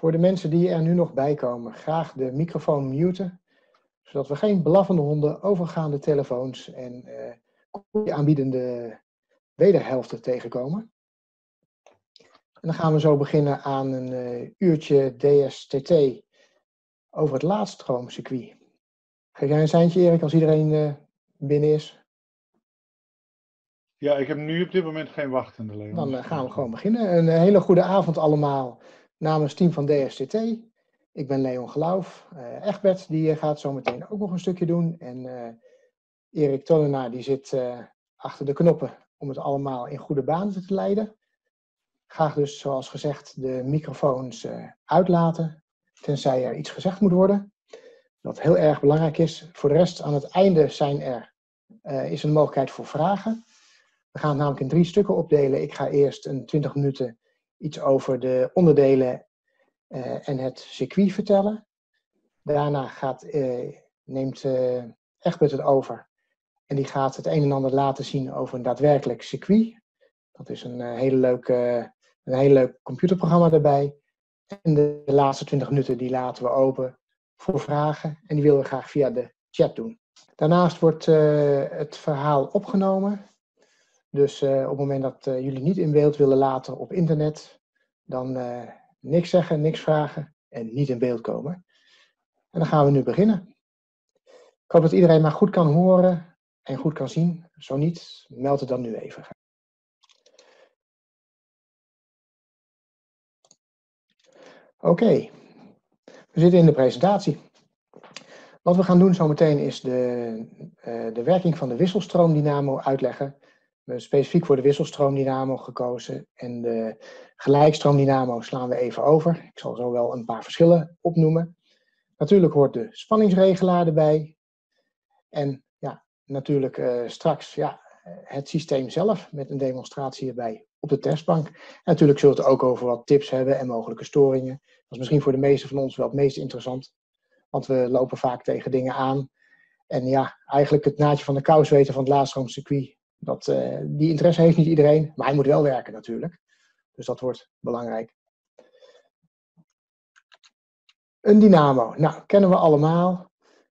Voor de mensen die er nu nog bij komen, graag de microfoon muten, zodat we geen blaffende honden, overgaande telefoons en uh, aanbiedende wederhelften tegenkomen. En dan gaan we zo beginnen aan een uh, uurtje DSTT over het laadstroomcircuit. Geef jij een seintje, Erik, als iedereen uh, binnen is? Ja, ik heb nu op dit moment geen wachtende, Leon. Dan uh, gaan we gewoon beginnen. Een hele goede avond allemaal namens team van DSTT. Ik ben Leon Geloof. Uh, Egbert die gaat zo meteen ook nog een stukje doen. En Erik Tollenaar die zit achter de knoppen om het allemaal in goede banen te leiden. Graag dus, zoals gezegd, de microfoons uitlaten, tenzij er iets gezegd moet worden. Wat heel erg belangrijk is. Voor de rest, aan het einde zijn er, uh, is een mogelijkheid voor vragen. We gaan het namelijk in drie stukken opdelen. Ik ga eerst een 20 minuten iets over de onderdelen uh, en het circuit vertellen. Daarna gaat, uh, neemt Egbert het over en die gaat het een en ander laten zien over een daadwerkelijk circuit. Dat is een, hele leuke, een heel leuk computerprogramma erbij. En de laatste 20 minuten die laten we open voor vragen en die willen we graag via de chat doen. Daarnaast wordt uh, het verhaal opgenomen. Dus uh, op het moment dat uh, jullie niet in beeld willen laten op internet, dan niks zeggen, niks vragen en niet in beeld komen. En dan gaan we nu beginnen. Ik hoop dat iedereen maar goed kan horen en goed kan zien. Zo niet, meld het dan nu even. Oké. We zitten in de presentatie. Wat we gaan doen zometeen is de, de werking van de wisselstroomdynamo uitleggen. Specifiek voor de wisselstroomdynamo gekozen en de gelijkstroomdynamo slaan we even over. Ik zal zo wel een paar verschillen opnoemen. Natuurlijk hoort de spanningsregelaar erbij. En ja, natuurlijk uh, straks ja, het systeem zelf met een demonstratie erbij op de testbank. En natuurlijk zullen we het ook over wat tips hebben en mogelijke storingen. Dat is misschien voor de meesten van ons wel het meest interessant. Want we lopen vaak tegen dingen aan. En ja, eigenlijk het naadje van de kous weten van het laadstroomcircuit. Dat, uh, die interesse heeft niet iedereen, maar hij moet wel werken natuurlijk. Dus dat wordt belangrijk. Een dynamo. Nou, kennen we allemaal.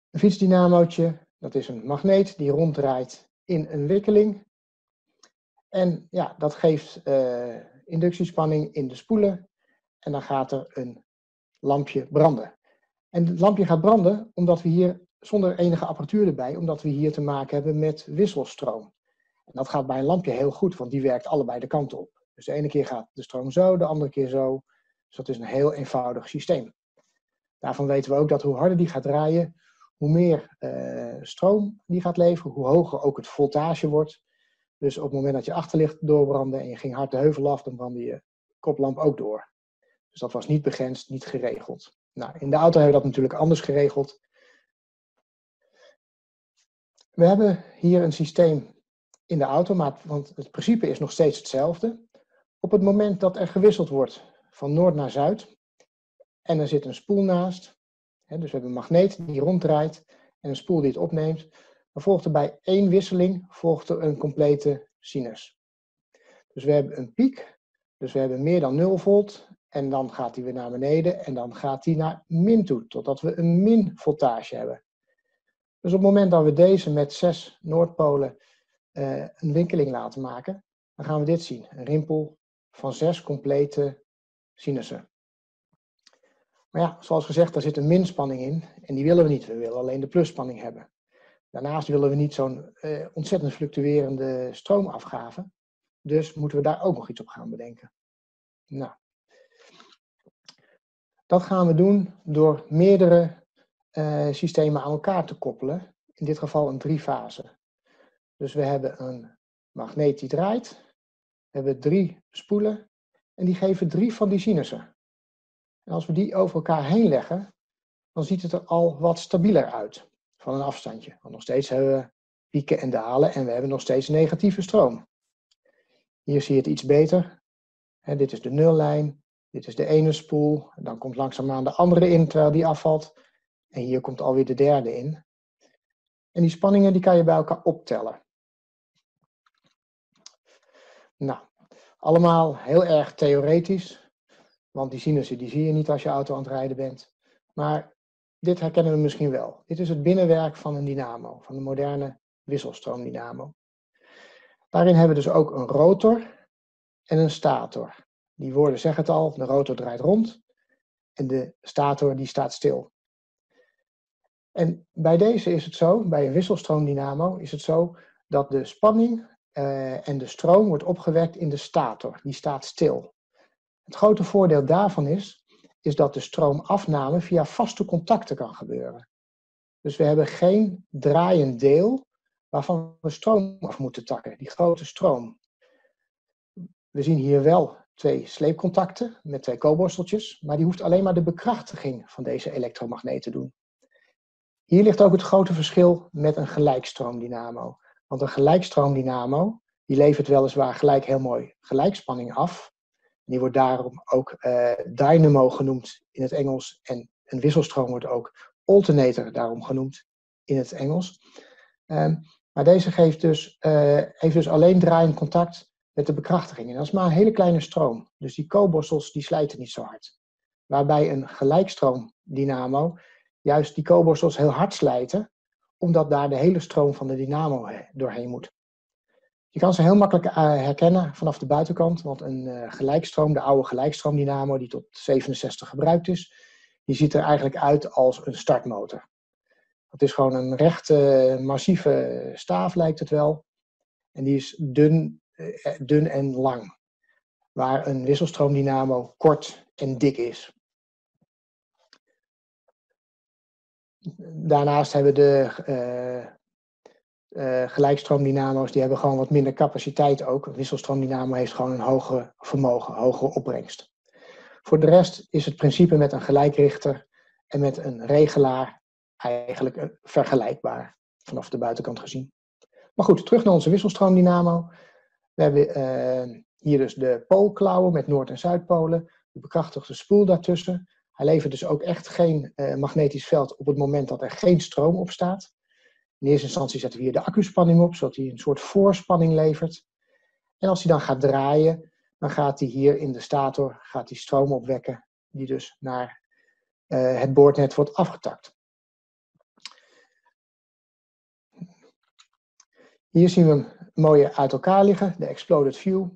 Een fietsdynamootje, dat is een magneet die ronddraait in een wikkeling. En ja, dat geeft uh, inductiespanning in de spoelen. En dan gaat er een lampje branden. En het lampje gaat branden omdat we hier, zonder enige apparatuur erbij, omdat we hier te maken hebben met wisselstroom. En dat gaat bij een lampje heel goed, want die werkt allebei de kanten op. Dus de ene keer gaat de stroom zo, de andere keer zo. Dus dat is een heel eenvoudig systeem. Daarvan weten we ook dat hoe harder die gaat draaien, hoe meer uh, stroom die gaat leveren, hoe hoger ook het voltage wordt. Dus op het moment dat je achterlicht doorbrandde en je ging hard de heuvel af, dan brandde je koplamp ook door. Dus dat was niet begrensd, niet geregeld. Nou, in de auto hebben we dat natuurlijk anders geregeld. We hebben hier een systeem in de auto, maar, want het principe is nog steeds hetzelfde. Op het moment dat er gewisseld wordt van noord naar zuid, en er zit een spoel naast, hè, dus we hebben een magneet die ronddraait en een spoel die het opneemt, dan volgt er bij één wisseling volgt er een complete sinus. Dus we hebben een piek, dus we hebben meer dan 0 volt en dan gaat hij weer naar beneden en dan gaat hij naar min toe, totdat we een min voltage hebben. Dus op het moment dat we deze met zes noordpolen uh, een winkeling laten maken, dan gaan we dit zien. Een rimpel van zes complete sinussen. Maar ja, zoals gezegd, daar zit een minspanning in en die willen we niet. We willen alleen de plusspanning hebben. Daarnaast willen we niet zo'n uh, ontzettend fluctuerende stroomafgave. Dus moeten we daar ook nog iets op gaan bedenken. Nou, dat gaan we doen door meerdere uh, systemen aan elkaar te koppelen. In dit geval een driefase. Dus we hebben een magneet die draait. We hebben drie spoelen. En die geven drie van die sinussen. En als we die over elkaar heen leggen, dan ziet het er al wat stabieler uit van een afstandje. Want nog steeds hebben we pieken en dalen en we hebben nog steeds negatieve stroom. Hier zie je het iets beter. dit is de nullijn, dit is de ene spoel, dan komt langzaamaan de andere in terwijl die afvalt. En hier komt alweer de derde in. En die spanningen die kan je bij elkaar optellen. Nou, allemaal heel erg theoretisch, want die sinussen die zie je niet als je auto aan het rijden bent. Maar dit herkennen we misschien wel. Dit is het binnenwerk van een dynamo, van een moderne wisselstroomdynamo. Daarin hebben we dus ook een rotor en een stator. Die woorden zeggen het al, de rotor draait rond en de stator die staat stil. En bij deze is het zo, bij een wisselstroomdynamo is het zo dat de spanning uh, en de stroom wordt opgewekt in de stator, die staat stil. Het grote voordeel daarvan is, is dat de stroomafname via vaste contacten kan gebeuren. Dus we hebben geen draaiend deel waarvan we stroom af moeten takken, die grote stroom. We zien hier wel twee sleepcontacten met twee koolborsteltjes, maar die hoeft alleen maar de bekrachtiging van deze elektromagneet te doen. Hier ligt ook het grote verschil met een gelijkstroomdynamo. Want een gelijkstroomdynamo, die levert weliswaar gelijk heel mooi gelijkspanning af. Die wordt daarom ook uh, dynamo genoemd in het Engels. En een wisselstroom wordt ook alternator daarom genoemd in het Engels. Uh, maar deze geeft dus, uh, heeft dus alleen draaiend contact met de bekrachtiging. En dat is maar een hele kleine stroom. Dus die koolborstels die slijten niet zo hard. Waarbij een gelijkstroomdynamo juist die koolborstels heel hard slijten, omdat daar de hele stroom van de dynamo doorheen moet. Je kan ze heel makkelijk uh, herkennen vanaf de buitenkant, want een uh, gelijkstroom, de oude gelijkstroomdynamo die tot 67 gebruikt is, die ziet er eigenlijk uit als een startmotor. Het is gewoon een rechte, massieve staaf lijkt het wel. En die is dun, dun en lang. Waar een wisselstroomdynamo kort en dik is. Daarnaast hebben de uh, gelijkstroomdynamo's, die hebben gewoon wat minder capaciteit ook. Een wisselstroomdynamo heeft gewoon een hoger vermogen, hogere opbrengst. Voor de rest is het principe met een gelijkrichter en met een regelaar eigenlijk vergelijkbaar vanaf de buitenkant gezien. Maar goed, terug naar onze wisselstroomdynamo. We hebben hier dus de poolklauwen met Noord- en Zuidpolen, de bekrachtigde spoel daartussen. Hij levert dus ook echt geen uh, magnetisch veld op het moment dat er geen stroom op staat. In eerste instantie zetten we hier de accuspanning op, zodat hij een soort voorspanning levert. En als hij dan gaat draaien, dan gaat hij hier in de stator gaat hij stroom opwekken, die dus naar uh, het boordnet wordt afgetakt. Hier zien we hem mooie uit elkaar liggen, de exploded view.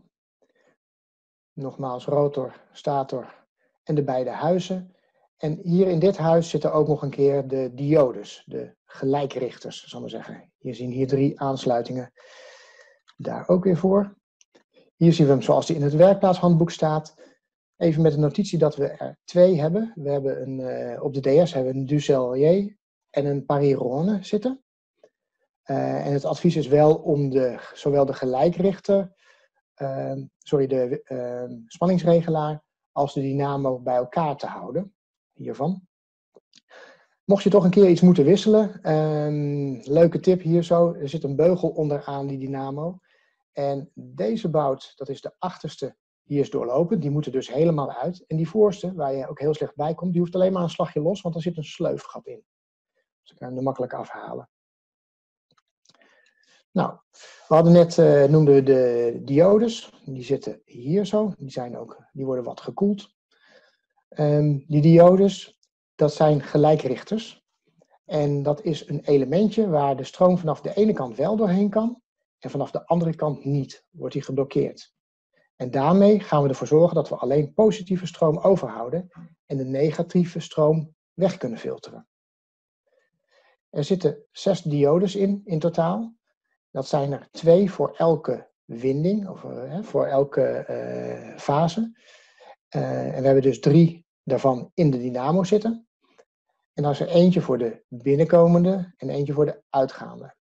Nogmaals rotor, stator en de beide huizen. En hier in dit huis zitten ook nog een keer de diodes, de gelijkrichters, zal ik zeggen. Hier zien hier drie aansluitingen daar ook weer voor. Hier zien we hem zoals hij in het werkplaatshandboek staat. Even met de notitie dat we er twee hebben. We hebben een, uh, op de DS hebben we een Ducelier en een Paris-Ronne zitten. Uh, en het advies is wel om de, zowel de gelijkrichter, uh, sorry, de spanningsregelaar, als de dynamo bij elkaar te houden hiervan. Mocht je toch een keer iets moeten wisselen, um, leuke tip hier zo, er zit een beugel onderaan die dynamo. En deze bout, dat is de achterste, die is doorlopen, die moet er dus helemaal uit. En die voorste, waar je ook heel slecht bij komt, die hoeft alleen maar een slagje los, want er zit een sleufgat in. Dus ik kan hem er makkelijk afhalen. Nou, we hadden net, uh, noemden we de diodes, die zitten hier zo, die, zijn ook, die worden wat gekoeld. Um, die diodes, dat zijn gelijkrichters. En dat is een elementje waar de stroom vanaf de ene kant wel doorheen kan en vanaf de andere kant niet, wordt die geblokkeerd. En daarmee gaan we ervoor zorgen dat we alleen positieve stroom overhouden en de negatieve stroom weg kunnen filteren. Er zitten zes diodes in, in totaal. Dat zijn er twee voor elke winding, of uh, voor elke uh, fase. Uh, en we hebben dus drie daarvan in de dynamo zitten. En dan is er eentje voor de binnenkomende en eentje voor de uitgaande.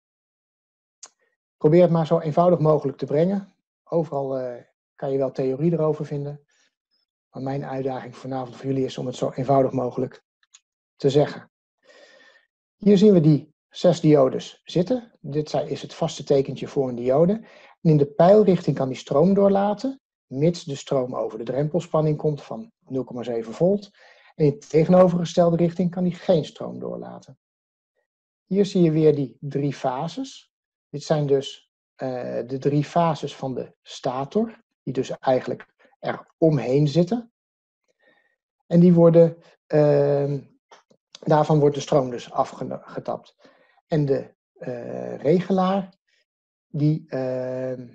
Probeer het maar zo eenvoudig mogelijk te brengen. Overal kan je wel theorie erover vinden. Maar mijn uitdaging vanavond voor jullie is om het zo eenvoudig mogelijk te zeggen. Hier zien we die zes diodes zitten. Dit is het vaste tekentje voor een diode. En in de pijlrichting kan die stroom doorlaten mits de stroom over de drempelspanning komt van 0,7 volt. En in de tegenovergestelde richting kan die geen stroom doorlaten. Hier zie je weer die drie fases. Dit zijn dus eh, de drie fases van de stator, die dus eigenlijk er omheen zitten. En die worden, ehm, daarvan wordt de stroom dus afgetapt. En de uh, regelaar, die, ehm,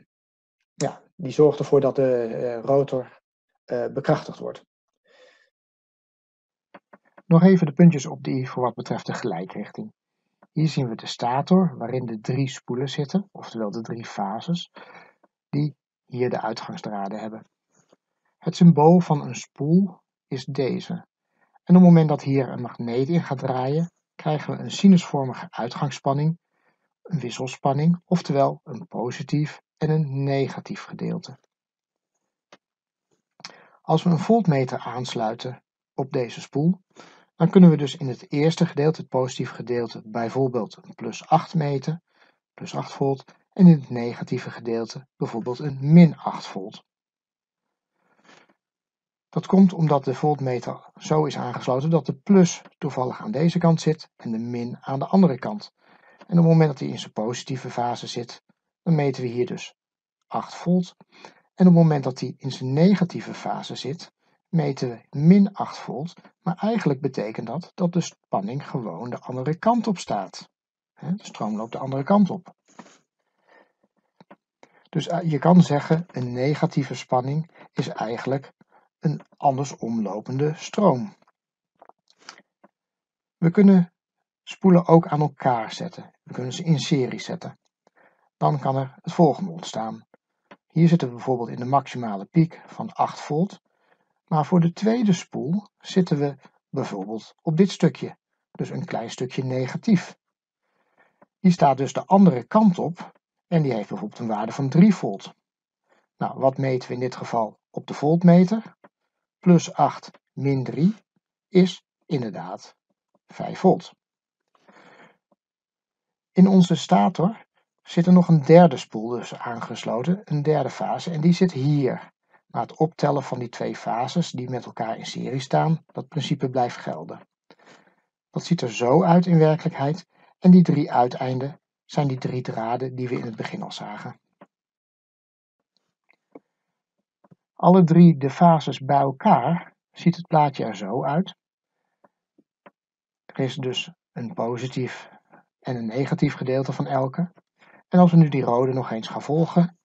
ja, die zorgt ervoor dat de rotor bekrachtigd wordt. Nog even de puntjes op die voor wat betreft de gelijkrichting. Hier zien we de stator, waarin de drie spoelen zitten, oftewel de drie fases, die hier de uitgangsdraden hebben. Het symbool van een spoel is deze. En op het moment dat hier een magneet in gaat draaien, krijgen we een sinusvormige uitgangsspanning, een wisselspanning, oftewel een positief en een negatief gedeelte. Als we een voltmeter aansluiten op deze spoel, dan kunnen we dus in het eerste gedeelte, het positieve gedeelte, bijvoorbeeld een plus 8 meten, plus 8 volt, en in het negatieve gedeelte bijvoorbeeld een min 8 volt. Dat komt omdat de voltmeter zo is aangesloten dat de plus toevallig aan deze kant zit en de min aan de andere kant. En op het moment dat hij in zijn positieve fase zit, dan meten we hier dus 8 volt. En op het moment dat hij in zijn negatieve fase zit, meten we min 8 volt, maar eigenlijk betekent dat dat de spanning gewoon de andere kant op staat. De stroom loopt de andere kant op. Dus eh, je kan zeggen, een negatieve spanning is eigenlijk een andersomlopende stroom. We kunnen spoelen ook aan elkaar zetten. We kunnen ze in serie zetten. Dan kan er het volgende ontstaan. Hier zitten we bijvoorbeeld in de maximale piek van 8 volt. Maar voor de tweede spoel zitten we bijvoorbeeld op dit stukje, dus een klein stukje negatief. Die staat dus de andere kant op en die heeft bijvoorbeeld een waarde van 3 volt. Nou, wat meten we in dit geval op de voltmeter? Plus 8 min 3 is inderdaad 5 volt. In onze stator zit er nog een derde spoel dus aangesloten, een derde fase, en die zit hier. Na het optellen van die twee fases die met elkaar in serie staan, dat principe blijft gelden. Dat ziet er zo uit in werkelijkheid en die drie uiteinden zijn die drie draden die we in het begin al zagen. Alle drie de fases bij elkaar ziet het plaatje er zo uit. Er is dus een positief en een negatief gedeelte van elke. En als we nu die rode nog eens gaan volgen,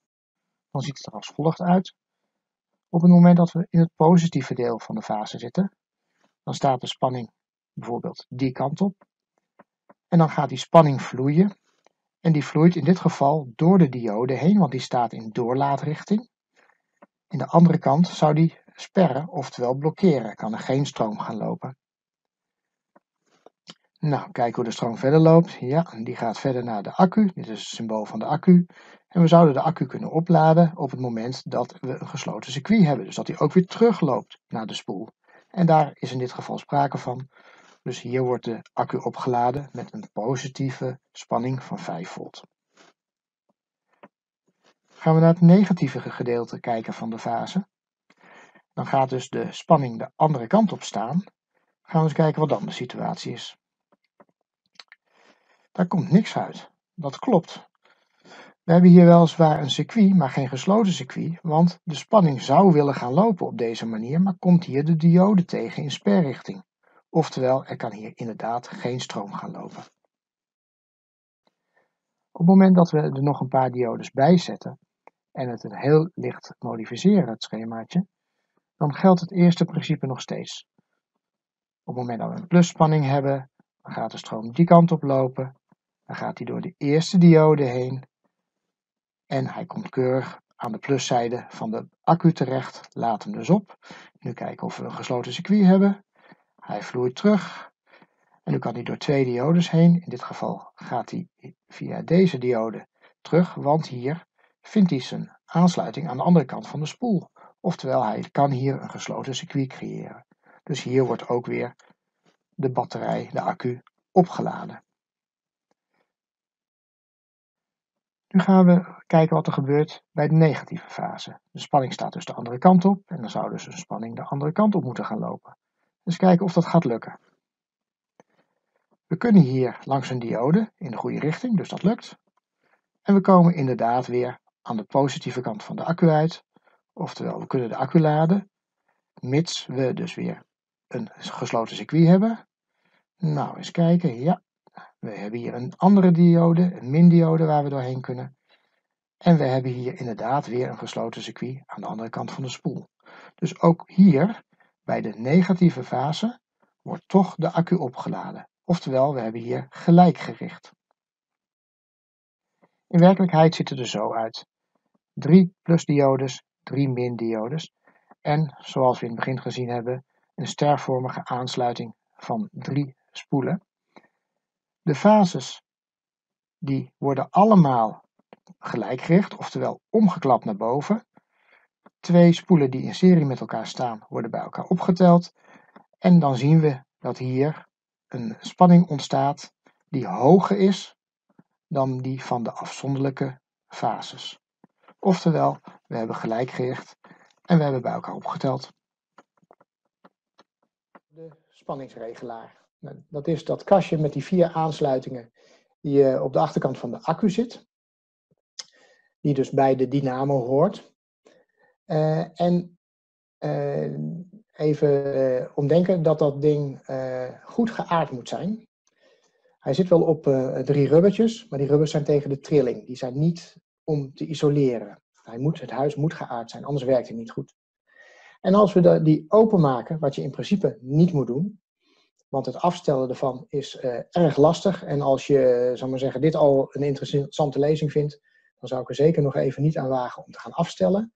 dan ziet het er als volgt uit. Op het moment dat we in het positieve deel van de fase zitten, dan staat de spanning bijvoorbeeld die kant op. En dan gaat die spanning vloeien. En die vloeit in dit geval door de diode heen, want die staat in doorlaatrichting. In de andere kant zou die sperren, oftewel blokkeren, kan er geen stroom gaan lopen. Nou, kijken hoe de stroom verder loopt. Ja, die gaat verder naar de accu. Dit is het symbool van de accu. En we zouden de accu kunnen opladen op het moment dat we een gesloten circuit hebben. Dus dat hij ook weer terugloopt naar de spoel. En daar is in dit geval sprake van. Dus hier wordt de accu opgeladen met een positieve spanning van 5 volt. Gaan we naar het negatieve gedeelte kijken van de fase. Dan gaat dus de spanning de andere kant op staan. Gaan we eens kijken wat dan de situatie is. Daar komt niks uit. Dat klopt. We hebben hier weliswaar een circuit, maar geen gesloten circuit, want de spanning zou willen gaan lopen op deze manier, maar komt hier de diode tegen in sperrichting. Oftewel, er kan hier inderdaad geen stroom gaan lopen. Op het moment dat we er nog een paar diodes bij zetten en het een heel licht modificeren, het schemaatje, dan geldt het eerste principe nog steeds. Op het moment dat we een plusspanning hebben, dan gaat de stroom die kant op lopen, dan gaat hij door de eerste diode heen en hij komt keurig aan de pluszijde van de accu terecht. Laat hem dus op. Nu kijken of we een gesloten circuit hebben. Hij vloeit terug. En nu kan hij door twee diodes heen. In dit geval gaat hij via deze diode terug, want hier vindt hij zijn aansluiting aan de andere kant van de spoel. Oftewel, hij kan hier een gesloten circuit creëren. Dus hier wordt ook weer de batterij, de accu, opgeladen. Nu gaan we kijken wat er gebeurt bij de negatieve fase. De spanning staat dus de andere kant op en dan zou dus een spanning de andere kant op moeten gaan lopen. Dus kijken of dat gaat lukken. We kunnen hier langs een diode in de goede richting, dus dat lukt. En we komen inderdaad weer aan de positieve kant van de accu uit. Oftewel, we kunnen de accu laden, mits we dus weer een gesloten circuit hebben. Nou, eens kijken. Ja, we hebben hier een andere diode, een min-diode waar we doorheen kunnen. En we hebben hier inderdaad weer een gesloten circuit aan de andere kant van de spoel. Dus ook hier, bij de negatieve fase, wordt toch de accu opgeladen. Oftewel, we hebben hier gelijkgericht. In werkelijkheid ziet het er zo uit. 3 plusdiodes, 3 min-diodes en, zoals we in het begin gezien hebben, een stervormige aansluiting van drie spoelen. De fases die worden allemaal gelijkgericht, oftewel omgeklapt naar boven. Twee spoelen die in serie met elkaar staan, worden bij elkaar opgeteld. En dan zien we dat hier een spanning ontstaat die hoger is dan die van de afzonderlijke fases. Oftewel, we hebben gelijkgericht en we hebben bij elkaar opgeteld. De spanningsregelaar. Nou, dat is dat kastje met die vier aansluitingen die uh, op de achterkant van de accu zit. Die dus bij de dynamo hoort. Uh, en uh, even omdenken dat dat ding goed geaard moet zijn. Hij zit wel op drie rubbertjes, maar die rubbers zijn tegen de trilling. Die zijn niet om te isoleren. Hij moet, het huis moet geaard zijn, anders werkt hij niet goed. En als we die openmaken, wat je in principe niet moet doen, want het afstellen ervan is uh, erg lastig. En als je, zou maar zeggen, dit al een interessante lezing vindt, dan zou ik er zeker nog even niet aan wagen om te gaan afstellen.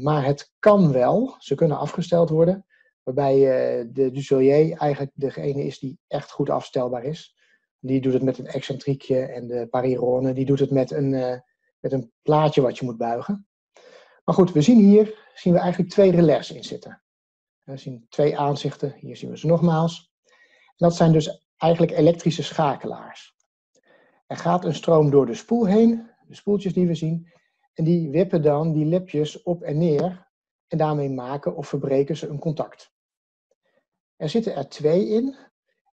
Maar het kan wel, ze kunnen afgesteld worden, waarbij uh, de Dusselier eigenlijk degene is die echt goed afstelbaar is. Die doet het met een excentriekje en de Parirone, die doet het met een, met een plaatje wat je moet buigen. Maar goed, we zien hier zien we eigenlijk twee relais in zitten. We zien twee aanzichten, hier zien we ze nogmaals. Dat zijn dus eigenlijk elektrische schakelaars. Er gaat een stroom door de spoel heen, de spoeltjes die we zien, en die wippen dan die lipjes op en neer en daarmee maken of verbreken ze een contact. Er zitten er twee in.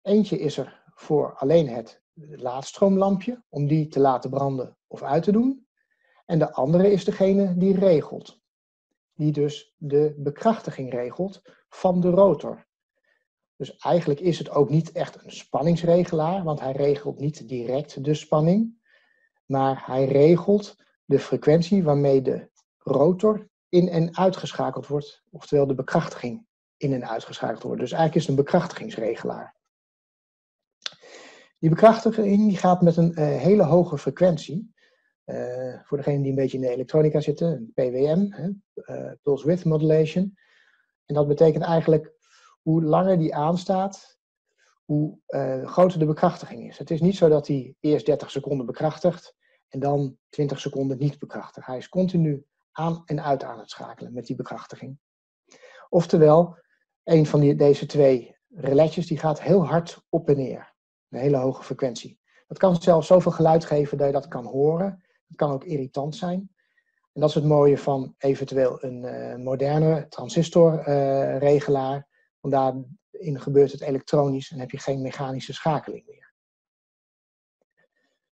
Eentje is er voor alleen het laadstroomlampje, om die te laten branden of uit te doen. En de andere is degene die regelt. Die dus de bekrachtiging regelt van de rotor. Dus eigenlijk is het ook niet echt een spanningsregelaar, want hij regelt niet direct de spanning, maar hij regelt de frequentie waarmee de rotor in en uitgeschakeld wordt, oftewel de bekrachtiging in en uitgeschakeld wordt. Dus eigenlijk is het een bekrachtigingsregelaar. Die bekrachtiging die gaat met een uh, hele hoge frequentie. Uh, voor degenen die een beetje in de elektronica zitten, PWM, uh, Pulse Width Modulation. En dat betekent eigenlijk hoe langer die aanstaat, hoe groter de bekrachtiging is. Het is niet zo dat hij eerst 30 seconden bekrachtigt en dan 20 seconden niet bekrachtigt. Hij is continu aan en uit aan het schakelen met die bekrachtiging. Oftewel, een van die, deze twee reletjes die gaat heel hard op en neer. Een hele hoge frequentie. Dat kan zelfs zoveel geluid geven dat je dat kan horen. Het kan ook irritant zijn. En dat is het mooie van eventueel een uh, moderne transistorregelaar. Uh, want daarin gebeurt het elektronisch en heb je geen mechanische schakeling meer.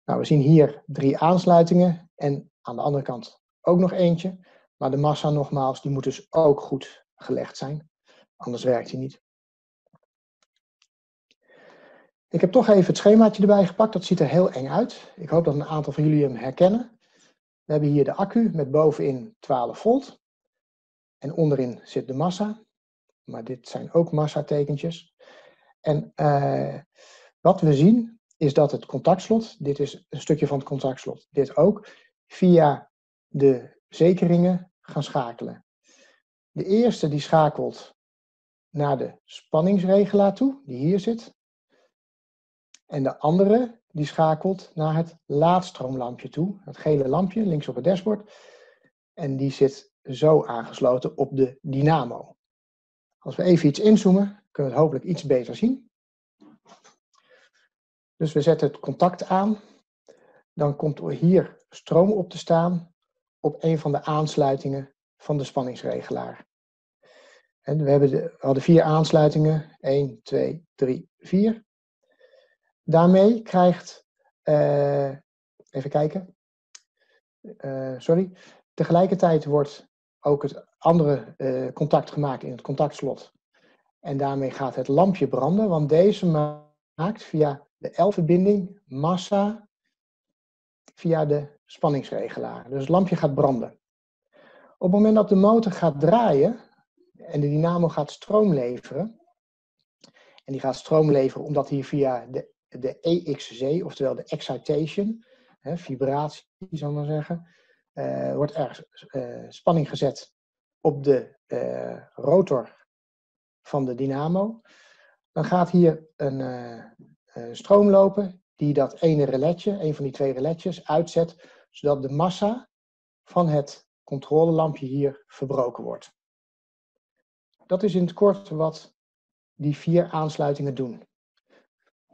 Nou, we zien hier drie aansluitingen en aan de andere kant ook nog eentje. Maar de massa nogmaals, die moet dus ook goed gelegd zijn. Anders werkt hij niet. Ik heb toch even het schemaatje erbij gepakt. Dat ziet er heel eng uit. Ik hoop dat een aantal van jullie hem herkennen. We hebben hier de accu met bovenin 12 volt. En onderin zit de massa. Maar dit zijn ook massatekentjes. En uh, wat we zien is dat het contactslot, dit is een stukje van het contactslot, dit ook, via de zekeringen gaan schakelen. De eerste die schakelt naar de spanningsregelaar toe, die hier zit. En de andere die schakelt naar het laadstroomlampje toe. Het gele lampje links op het dashboard. En die zit zo aangesloten op de dynamo. Als we even iets inzoomen, kunnen we het hopelijk iets beter zien. Dus we zetten het contact aan. Dan komt er hier stroom op te staan op een van de aansluitingen van de spanningsregelaar. En we, hebben de, hadden vier aansluitingen. 1, 2, 3, 4. Daarmee krijgt, uh, even kijken, eh, sorry. Tegelijkertijd wordt ook het andere eh, contact gemaakt in het contactslot. En daarmee gaat het lampje branden, want deze maakt via de L-verbinding massa via de spanningsregelaar. Dus het lampje gaat branden. Op het moment dat de motor gaat draaien en de dynamo gaat stroom leveren, en die gaat stroom leveren omdat hier via de, de EXC, oftewel de excitation, hè, vibratie zal ik maar zeggen, uh, wordt er uh, spanning gezet op de uh, rotor van de dynamo. Dan gaat hier een stroom lopen die dat ene reletje, een van die twee reletjes, uitzet, zodat de massa van het controlelampje hier verbroken wordt. Dat is in het kort wat die vier aansluitingen doen.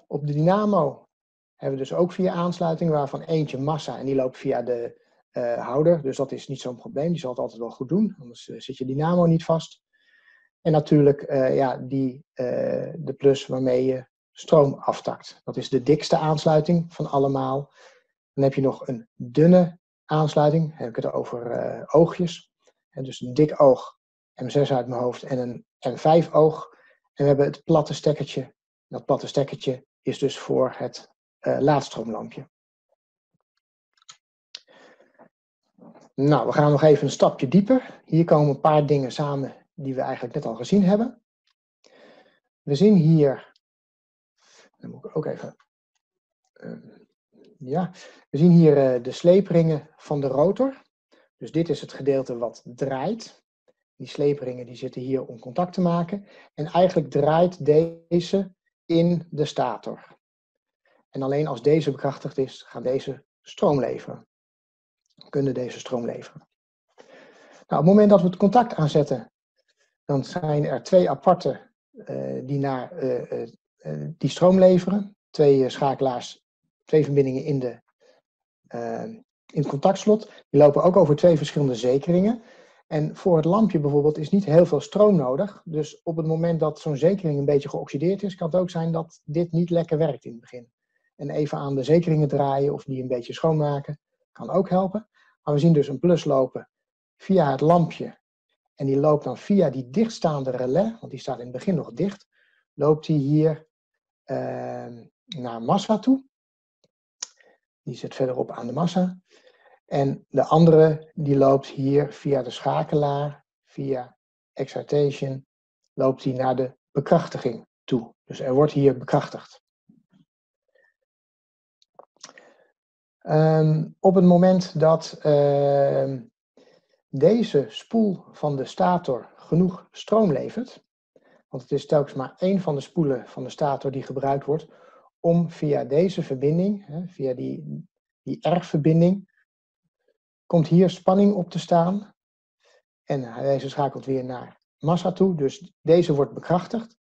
Op de dynamo hebben we dus ook vier aansluitingen, waarvan eentje massa en die loopt via de uh, houder. Dus dat is niet zo'n probleem, die zal het altijd wel goed doen, anders uh, zit je dynamo niet vast. En natuurlijk uh, ja, die, de plus waarmee je stroom aftakt. Dat is de dikste aansluiting van allemaal. Dan heb je nog een dunne aansluiting, heb ik het over oogjes. En dus een dik oog, M6 uit mijn hoofd, en een M5 oog. En we hebben het platte stekkertje. Dat platte stekkertje is dus voor het laadstroomlampje. Nou, we gaan nog even een stapje dieper. Hier komen een paar dingen samen die we eigenlijk net al gezien hebben. We zien hier, dan moet ik ook even, uh, ja, we zien hier uh, de sleepringen van de rotor. Dus dit is het gedeelte wat draait. Die sleepringen die zitten hier om contact te maken. En eigenlijk draait deze in de stator. En alleen als deze bekrachtigd is, gaan deze stroom leveren kunnen deze stroom leveren. Nou, op het moment dat we het contact aanzetten, dan zijn er twee aparte uh, die, naar, uh, uh, die stroom leveren. Twee schakelaars, twee verbindingen in, de, in het contactslot. Die lopen ook over twee verschillende zekeringen. En voor het lampje bijvoorbeeld is niet heel veel stroom nodig. Dus op het moment dat zo'n zekering een beetje geoxideerd is, kan het ook zijn dat dit niet lekker werkt in het begin. En even aan de zekeringen draaien of die een beetje schoonmaken, kan ook helpen. Maar we zien dus een plus lopen via het lampje. En die loopt dan via die dichtstaande relais, want die staat in het begin nog dicht, loopt die hier uh, naar massa toe. Die zit verderop aan de massa. En de andere die loopt hier via de schakelaar, via excitation, loopt die naar de bekrachtiging toe. Dus er wordt hier bekrachtigd. Um, op het moment dat uh, deze spoel van de stator genoeg stroom levert, want het is telkens maar één van de spoelen van de stator die gebruikt wordt om via deze verbinding, via die, die R-verbinding, komt hier spanning op te staan. En deze schakelt weer naar massa toe, dus deze wordt bekrachtigd.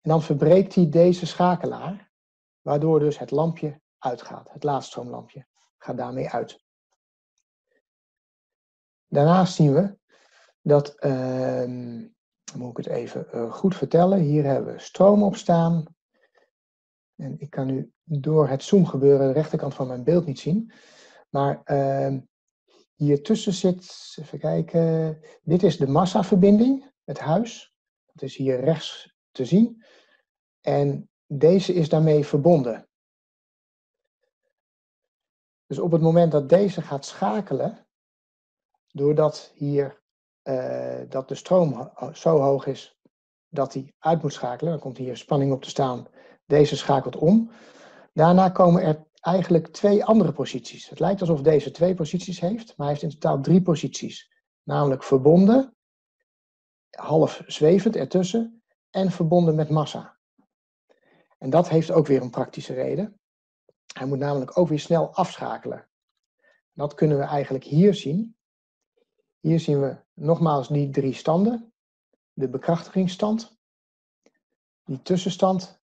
En dan verbreekt hij deze schakelaar, waardoor dus het lampje uitgaat. Het laadstroomlampje gaat daarmee uit. Daarnaast zien we dat, uh, moet ik het even uh, goed vertellen, hier hebben we stroom op staan. En ik kan nu door het zoom gebeuren de rechterkant van mijn beeld niet zien. Maar uh, hier tussen zit, even kijken, dit is de massaverbinding, het huis. Dat is hier rechts te zien. En deze is daarmee verbonden. Dus op het moment dat deze gaat schakelen, doordat hier uh, dat de stroom zo hoog is dat hij uit moet schakelen, dan komt hier spanning op te staan, deze schakelt om. Daarna komen er eigenlijk twee andere posities. Het lijkt alsof deze twee posities heeft, maar hij heeft in totaal drie posities. Namelijk verbonden, half zwevend ertussen en verbonden met massa. En dat heeft ook weer een praktische reden. Hij moet namelijk ook weer snel afschakelen. Dat kunnen we eigenlijk hier zien. Hier zien we nogmaals die drie standen. De bekrachtigingsstand, die tussenstand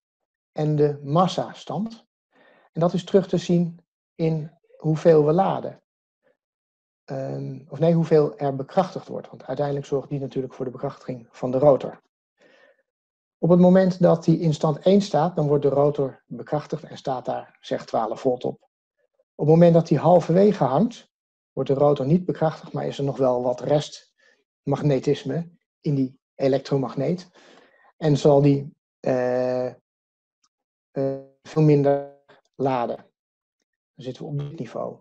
en de massastand. En dat is terug te zien in hoeveel we laden. Um, of nee, hoeveel er bekrachtigd wordt. Want uiteindelijk zorgt die natuurlijk voor de bekrachtiging van de rotor. Op het moment dat die in stand 1 staat, dan wordt de rotor bekrachtigd en staat daar zeg 12 volt op. Op het moment dat die halverwege hangt, wordt de rotor niet bekrachtigd, maar is er nog wel wat restmagnetisme in die elektromagneet. En zal die uh, uh, veel minder laden. Dan zitten we op dit niveau.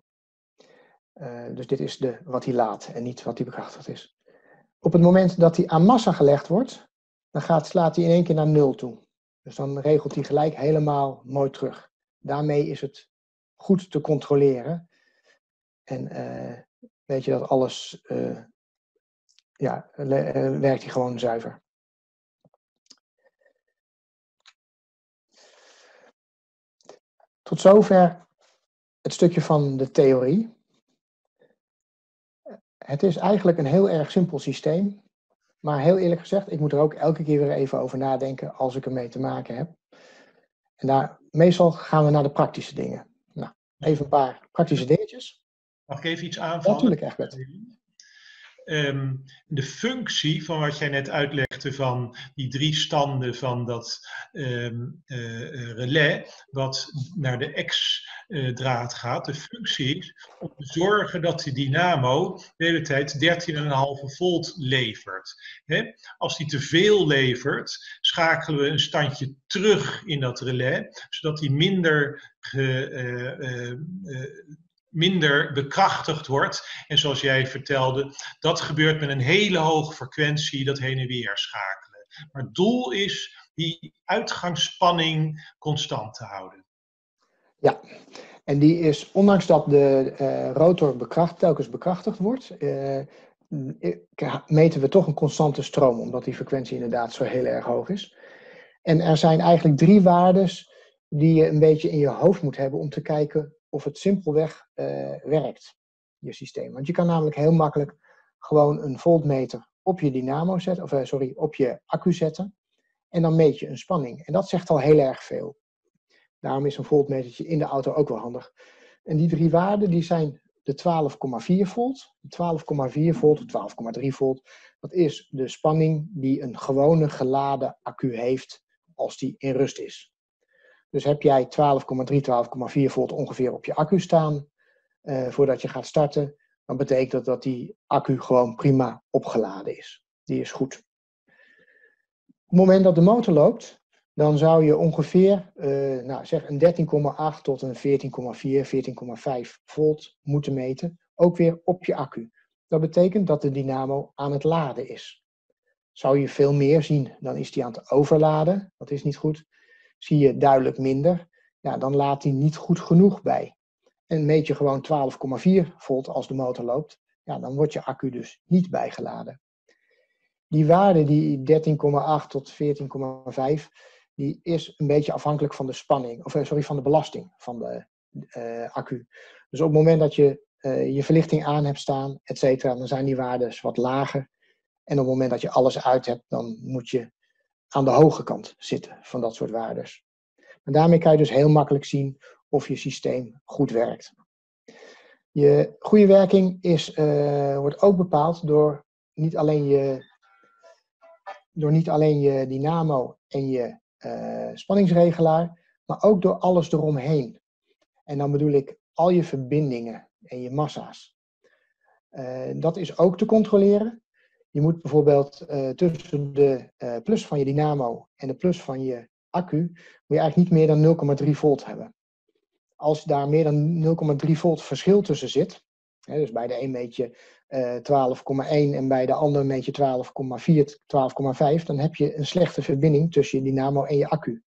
Uh, dus dit is de, wat hij laat en niet wat hij bekrachtigd is. Op het moment dat hij aan massa gelegd wordt, dan gaat, slaat hij in één keer naar nul toe. Dus dan regelt hij gelijk helemaal mooi terug. Daarmee is het goed te controleren. En weet je dat alles, ja, werkt hij gewoon zuiver. Tot zover het stukje van de theorie. Het is eigenlijk een heel erg simpel systeem. Maar heel eerlijk gezegd, ik moet er ook elke keer weer even over nadenken als ik ermee te maken heb. En daar, meestal gaan we naar de praktische dingen. Nou, even een paar praktische dingetjes. Mag ik even iets aanvullen? Natuurlijk, Egbert. Ehm, de functie van wat jij net uitlegde van die drie standen van dat um, uh, relais, wat naar de X-draad gaat, de functie is om te zorgen dat de dynamo de hele tijd 13,5 volt levert. Als die te veel levert, schakelen we een standje terug in dat relais, zodat die minder ge, uh, minder bekrachtigd wordt. En zoals jij vertelde, dat gebeurt met een hele hoge frequentie, dat heen en weer schakelen. Maar het doel is die uitgangsspanning constant te houden. Ja, en die is, ondanks dat de uh, rotor telkens bekrachtigd wordt, uh, meten we toch een constante stroom, omdat die frequentie inderdaad zo heel erg hoog is. En er zijn eigenlijk drie waardes die je een beetje in je hoofd moet hebben om te kijken of het simpelweg uh, werkt, je systeem. Want je kan namelijk heel makkelijk gewoon een voltmeter op je dynamo zetten, of uh, sorry, op je accu zetten. En dan meet je een spanning. En dat zegt al heel erg veel. Daarom is een voltmetertje in de auto ook wel handig. En die drie waarden die zijn de 12,4 volt, 12,4 volt, 12,3 volt. Dat is de spanning die een gewone geladen accu heeft als die in rust is. Dus heb jij 12,3, 12,4 volt ongeveer op je accu staan uh, voordat je gaat starten, dan betekent dat dat die accu gewoon prima opgeladen is. Die is goed. Op het moment dat de motor loopt, dan zou je ongeveer uh, nou zeg een 13,8 tot een 14,4, 14,5 volt moeten meten. Ook weer op je accu. Dat betekent dat de dynamo aan het laden is. Zou je veel meer zien, dan is die aan het overladen. Dat is niet goed zie je duidelijk minder, ja, dan laat hij niet goed genoeg bij. En meet je gewoon 12,4 volt als de motor loopt, ja, dan wordt je accu dus niet bijgeladen. Die waarde, die 13,8 tot 14,5, die is een beetje afhankelijk van de spanning, of eh, sorry, van de belasting van de uh, accu. Dus op het moment dat je uh, je verlichting aan hebt staan, et cetera, dan zijn die waarden wat lager. En op het moment dat je alles uit hebt, dan moet je aan de hoge kant zitten van dat soort waardes. Daarmee kan je dus heel makkelijk zien of je systeem goed werkt. Je goede werking is, uh, wordt ook bepaald door niet alleen je, door niet alleen je dynamo en je uh, spanningsregelaar, maar ook door alles eromheen. En dan bedoel ik al je verbindingen en je massa's. Uh, dat is ook te controleren. Je moet bijvoorbeeld uh, tussen de uh, plus van je dynamo en de plus van je accu, moet je eigenlijk niet meer dan 0,3 volt hebben. Als daar meer dan 0,3 volt verschil tussen zit, hè, dus bij de een meet je uh, 12,1 en bij de ander meet je 12,4, 12,5, dan heb je een slechte verbinding tussen je dynamo en je accu.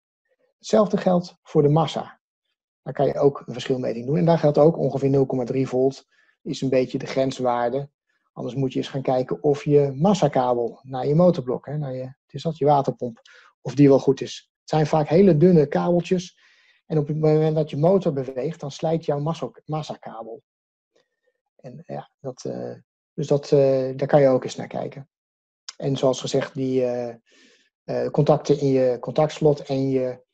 Hetzelfde geldt voor de massa. Daar kan je ook een verschilmeting doen. En daar geldt ook ongeveer 0,3 volt, is een beetje de grenswaarde Anders moet je eens gaan kijken of je massakabel naar je motorblok, hè, naar je, het is dat je waterpomp, of die wel goed is. Het zijn vaak hele dunne kabeltjes. En op het moment dat je motor beweegt, dan slijt jouw massakabel. En ja, dat, uh, dus dat, uh, daar kan je ook eens naar kijken. En zoals gezegd, die uh, contacten in je contactslot en je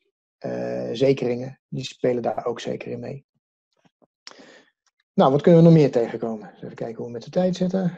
zekeringen, die spelen daar ook zeker in mee. Nou, wat kunnen we nog meer tegenkomen? even kijken hoe we met de tijd zitten.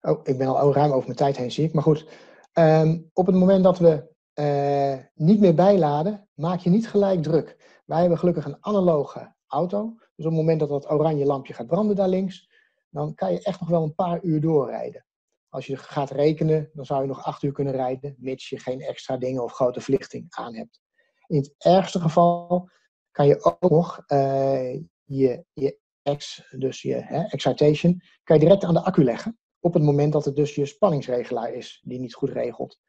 Oh, ik ben al ruim over mijn tijd heen, zie ik. Maar goed, um, op het moment dat we uh, niet meer bijladen, maak je niet gelijk druk. Wij hebben gelukkig een analoge auto. Dus op het moment dat dat oranje lampje gaat branden daar links, dan kan je echt nog wel een paar uur doorrijden. Als je gaat rekenen, dan zou je nog acht uur kunnen rijden, mits je geen extra dingen of grote verlichting aan hebt. In het ergste geval kan je ook nog uh, je, je X, dus je hè, excitation, kan je direct aan de accu leggen. Op het moment dat het dus je spanningsregelaar is, die niet goed regelt.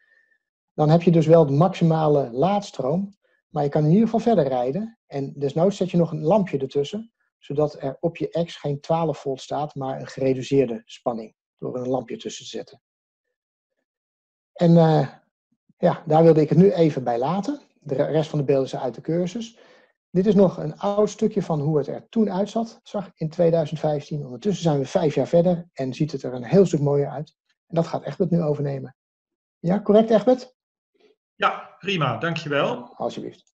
Dan heb je dus wel de maximale laadstroom, maar je kan in ieder geval verder rijden. En desnoods zet je nog een lampje ertussen, zodat er op je X geen 12 volt staat, maar een gereduceerde spanning. Door een lampje tussen te zetten. En uh, ja, daar wilde ik het nu even bij laten. De rest van de beelden zijn uit de cursus. Dit is nog een oud stukje van hoe het er toen uitzag, zag in 2015. Ondertussen zijn we vijf jaar verder en ziet het er een heel stuk mooier uit. En dat gaat Egbert nu overnemen. Ja, correct Egbert? Ja, prima, dankjewel. Alsjeblieft.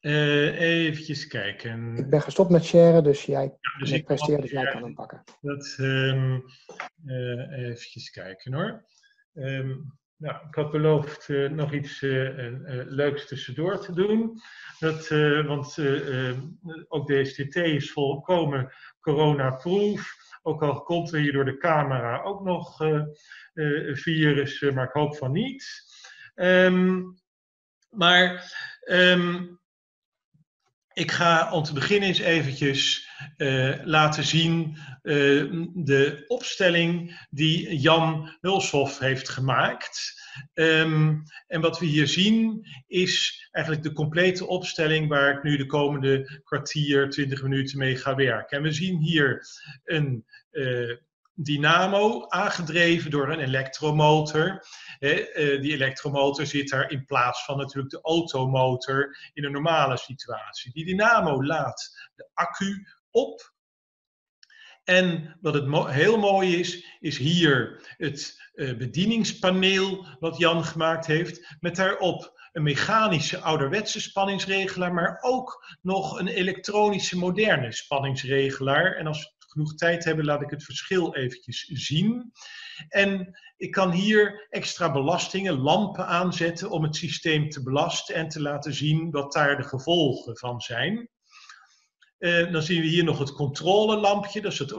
Uh, eventjes kijken. Ik ben gestopt met sharen, dus jij ja, dus ik presteren, dus jij kan hem pakken. Dat, um, uh, eventjes kijken hoor. Um, nou, ik had beloofd uh, nog iets uh, uh, leuks tussendoor te doen. Dat, want ook de STT is volkomen corona-proof. Ook al komt er hier door de camera ook nog virus, maar ik hoop van niet. Um, maar um, ik ga om te beginnen eens eventjes uh, laten zien uh, de opstelling die Jan Hulshoff heeft gemaakt. Um, en wat we hier zien is eigenlijk de complete opstelling waar ik nu de komende kwartier, 20 minuten mee ga werken. En we zien hier een uh, dynamo aangedreven door een elektromotor. Eh, die elektromotor zit daar in plaats van natuurlijk de automotor in een normale situatie. Die dynamo laat de accu op. En wat het heel mooi is, is hier het uh, bedieningspaneel wat Jan gemaakt heeft, met daarop een mechanische ouderwetse spanningsregelaar, maar ook nog een elektronische moderne spanningsregelaar. En als genoeg tijd hebben, laat ik het verschil eventjes zien. En ik kan hier extra belastingen, lampen aanzetten om het systeem te belasten en te laten zien wat daar de gevolgen van zijn. Uh, dan zien we hier nog het controlelampje, dat is het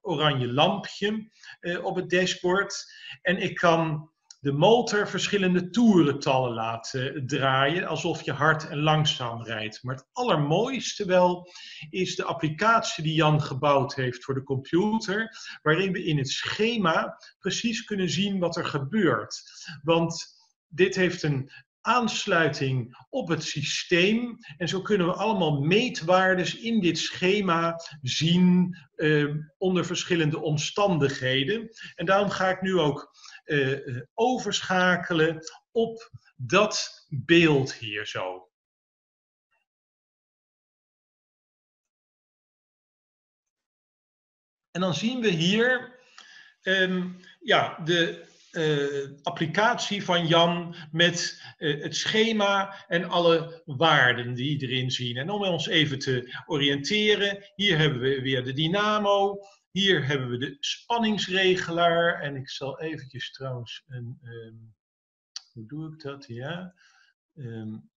oranje lampje uh, op het dashboard. En ik kan de motor verschillende toerentallen laten draaien, alsof je hard en langzaam rijdt. Maar het allermooiste wel is de applicatie die Jan gebouwd heeft voor de computer, waarin we in het schema precies kunnen zien wat er gebeurt. Want dit heeft een aansluiting op het systeem. En zo kunnen we allemaal meetwaardes in dit schema zien eh, onder verschillende omstandigheden. En daarom ga ik nu ook overschakelen op dat beeld hier zo. En dan zien we hier um, ja, de uh, applicatie van Jan met het schema en alle waarden die erin zien. En om ons even te oriënteren, hier hebben we weer de dynamo, hier hebben we de spanningsregelaar. En ik zal eventjes trouwens een. Um, hoe doe ik dat? Ja. Um,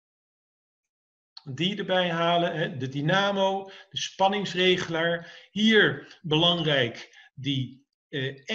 die erbij halen. Hè? De dynamo, de spanningsregelaar. Hier belangrijk die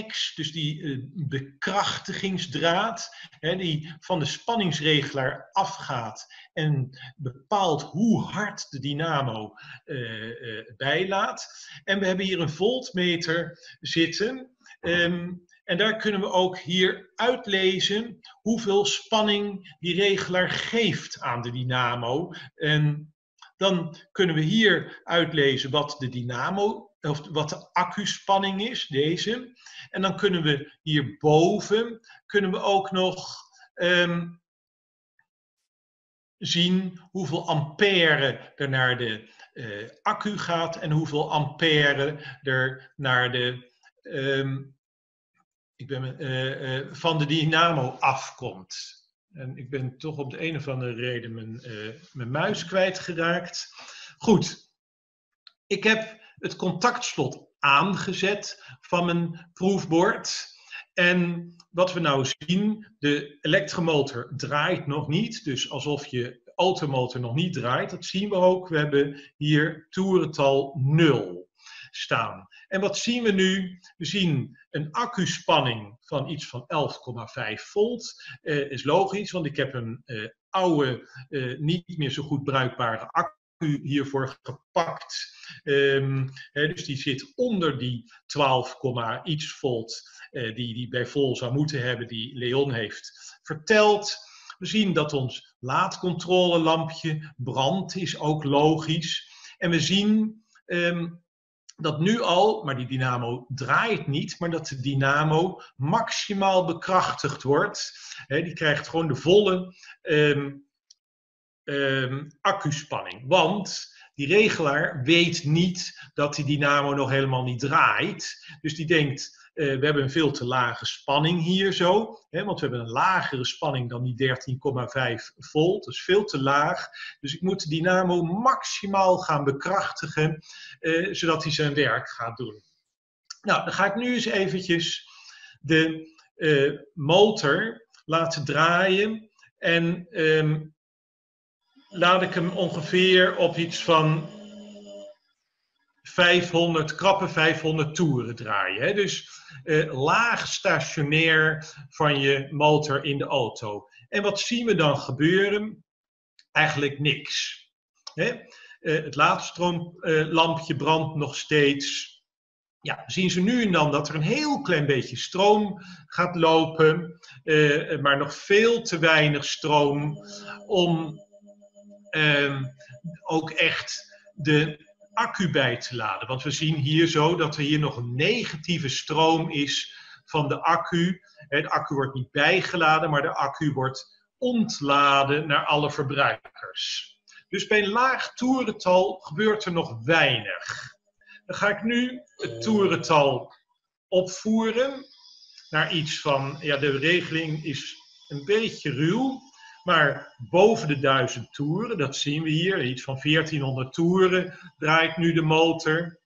X, dus die uh, bekrachtigingsdraad, hè, die van de spanningsregelaar afgaat en bepaalt hoe hard de dynamo uh, bijlaat. En we hebben hier een voltmeter zitten. Um, en daar kunnen we ook hier uitlezen hoeveel spanning die regelaar geeft aan de dynamo. En dan kunnen we hier uitlezen wat de dynamo of wat de accuspanning is, deze. En dan kunnen we hierboven kunnen we ook nog um, zien hoeveel ampère er naar de uh, accu gaat en hoeveel ampère er naar de, um, ik ben, uh, uh, van de dynamo afkomt. En ik ben toch op de een of andere reden mijn, mijn muis kwijtgeraakt. Goed, ik heb het contactslot aangezet van mijn proefbord. En wat we nou zien, de elektromotor draait nog niet. Dus alsof je automotor nog niet draait. Dat zien we ook. We hebben hier toerental 0 staan. En wat zien we nu? We zien een accuspanning van iets van 11,5 volt. Uh, is logisch, want ik heb een uh, oude, uh, niet meer zo goed bruikbare accu hiervoor gepakt. Hè, dus die zit onder die 12, iets volt die die bij vol zou moeten hebben, die Leon heeft verteld. We zien dat ons laadcontrolelampje brandt, is ook logisch. En we zien um, dat nu al, maar die dynamo draait niet, maar dat de dynamo maximaal bekrachtigd wordt. die krijgt gewoon de volle um, um, accuspanning. Want die regelaar weet niet dat die dynamo nog helemaal niet draait. Dus die denkt, uh, we hebben een veel te lage spanning hier zo. Hè, want we hebben een lagere spanning dan die 13,5 volt. Dat is veel te laag. Dus ik moet de dynamo maximaal gaan bekrachtigen. Uh, zodat hij zijn werk gaat doen. Nou, dan ga ik nu eens eventjes de uh, motor laten draaien. En um, laat ik hem ongeveer op iets van 500, krappe 500 toeren draaien. Hè? Dus uh, laag stationair van je motor in de auto. En wat zien we dan gebeuren? Eigenlijk niks. Hè? Uh, het laadstroomlampje brandt nog steeds. Ja, zien ze nu en dan dat er een heel klein beetje stroom gaat lopen, uh, maar nog veel te weinig stroom om ehm, ook echt de accu bij te laden. Want we zien hier zo dat er hier nog een negatieve stroom is van de accu. De accu wordt niet bijgeladen, maar de accu wordt ontladen naar alle verbruikers. Dus bij een laag toerental gebeurt er nog weinig. Dan ga ik nu het toerental opvoeren naar iets van, ja de regeling is een beetje ruw, maar boven de 1000 toeren, dat zien we hier, iets van 1400 toeren draait nu de motor.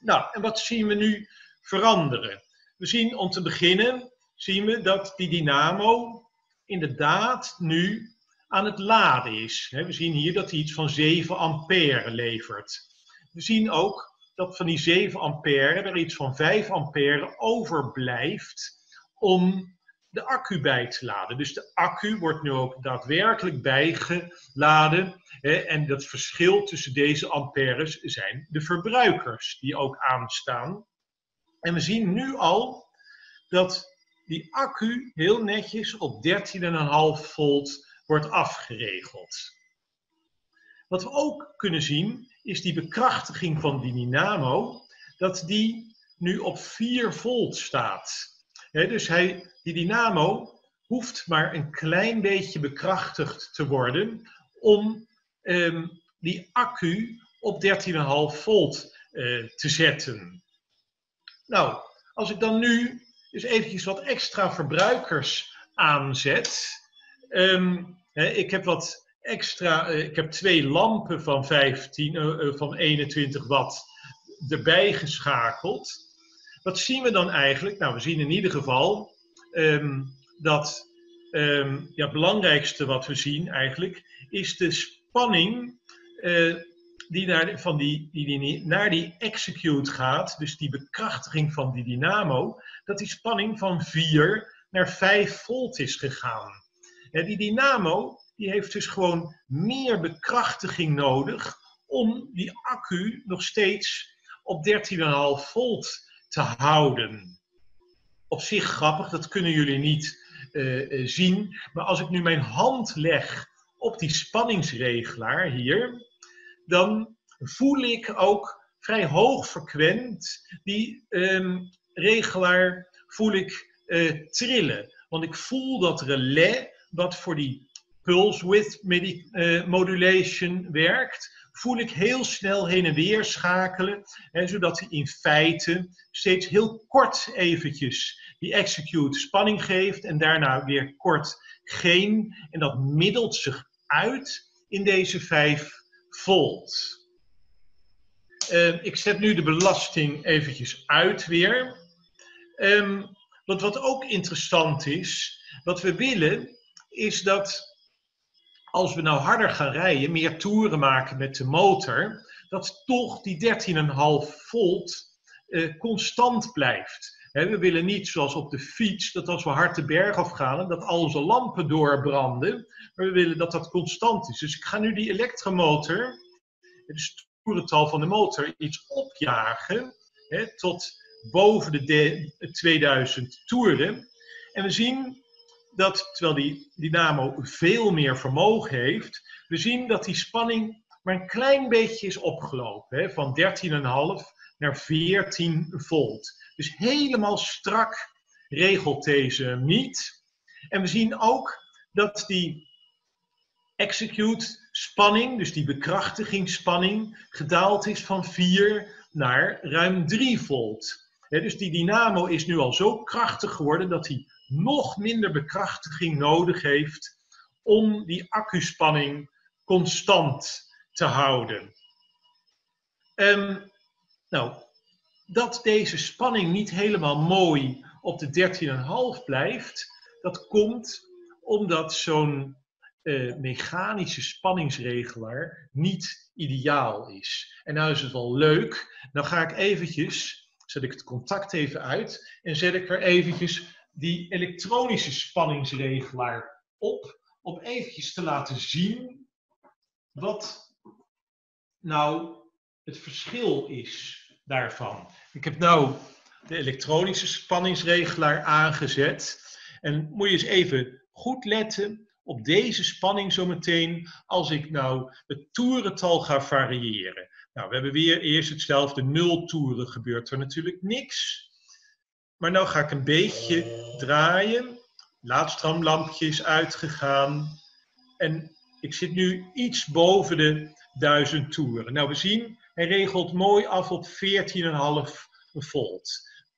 Nou, en wat zien we nu veranderen? We zien om te beginnen, zien we dat die dynamo inderdaad nu aan het laden is. We zien hier dat hij iets van 7 ampère levert. We zien ook dat van die 7 ampère er iets van 5 ampère overblijft om de accu bij te laden. Dus de accu wordt nu ook daadwerkelijk bijgeladen. Hè, en dat verschil tussen deze amperes zijn de verbruikers die ook aanstaan. En we zien nu al dat die accu heel netjes op 13,5 volt wordt afgeregeld. Wat we ook kunnen zien is die bekrachtiging van die dynamo, dat die nu op 4 volt staat. Dus hij die dynamo hoeft maar een klein beetje bekrachtigd te worden om um, die accu op 13,5 volt uh, te zetten. Nou, als ik dan nu dus eventjes wat extra verbruikers aanzet. Hè, ik heb wat extra, uh, ik heb twee lampen van, 15, uh, van 21 watt erbij geschakeld. Wat zien we dan eigenlijk? Nou, we zien in ieder geval um, dat um, ja, het belangrijkste wat we zien eigenlijk is de spanning uh, die, naar, van die, die, die naar die execute gaat, dus die bekrachtiging van die dynamo, dat die spanning van 4 naar 5 volt is gegaan. Die dynamo die heeft dus gewoon meer bekrachtiging nodig om die accu nog steeds op 13,5 volt te houden op zich grappig, dat kunnen jullie niet uh, zien. Maar als ik nu mijn hand leg op die spanningsregelaar hier, dan voel ik ook vrij hoog frequent die um, regelaar voel ik uh, trillen. Want ik voel dat relais wat voor die pulse width modulation werkt, voel ik heel snel heen en weer schakelen, hè, zodat hij in feite steeds heel kort eventjes die execute spanning geeft en daarna weer kort geen. En dat middelt zich uit in deze 5 volt. Uh, ik zet nu de belasting eventjes uit weer. Um, want wat ook interessant is, wat we willen, is dat als we nou harder gaan rijden, meer toeren maken met de motor, dat toch die 13,5 volt eh, constant blijft. we willen niet zoals op de fiets, dat als we hard de berg afgaan, dat al onze lampen doorbranden. Maar we willen dat dat constant is. Dus ik ga nu die elektromotor, het toerental van de motor, iets opjagen tot boven de 2000 toeren. En we zien dat, terwijl die dynamo veel meer vermogen heeft, we zien dat die spanning maar een klein beetje is opgelopen. Hè, van 13,5 naar 14 volt. Dus helemaal strak regelt deze niet. En we zien ook dat die execute spanning, dus die bekrachtigingsspanning, gedaald is van 4 naar ruim 3 volt. dus die dynamo is nu al zo krachtig geworden dat hij nog minder bekrachtiging nodig heeft om die accuspanning constant te houden. Um, nou, dat deze spanning niet helemaal mooi op de 13,5 blijft, dat komt omdat zo'n uh, mechanische spanningsregelaar niet ideaal is. En nou is het wel leuk, dan ga ik eventjes, zet ik het contact even uit en zet ik er eventjes die elektronische spanningsregelaar op, om eventjes te laten zien wat nou het verschil is daarvan. Ik heb nou de elektronische spanningsregelaar aangezet. En moet je eens even goed letten op deze spanning zometeen als ik nou het toerental ga variëren. Nou, we hebben weer eerst hetzelfde nul toeren, gebeurt er natuurlijk niks. Maar nou ga ik een beetje draaien. Laadstroomlampje is uitgegaan. En ik zit nu iets boven de 1000 toeren. Nou, we zien, hij regelt mooi af op 14,5 volt.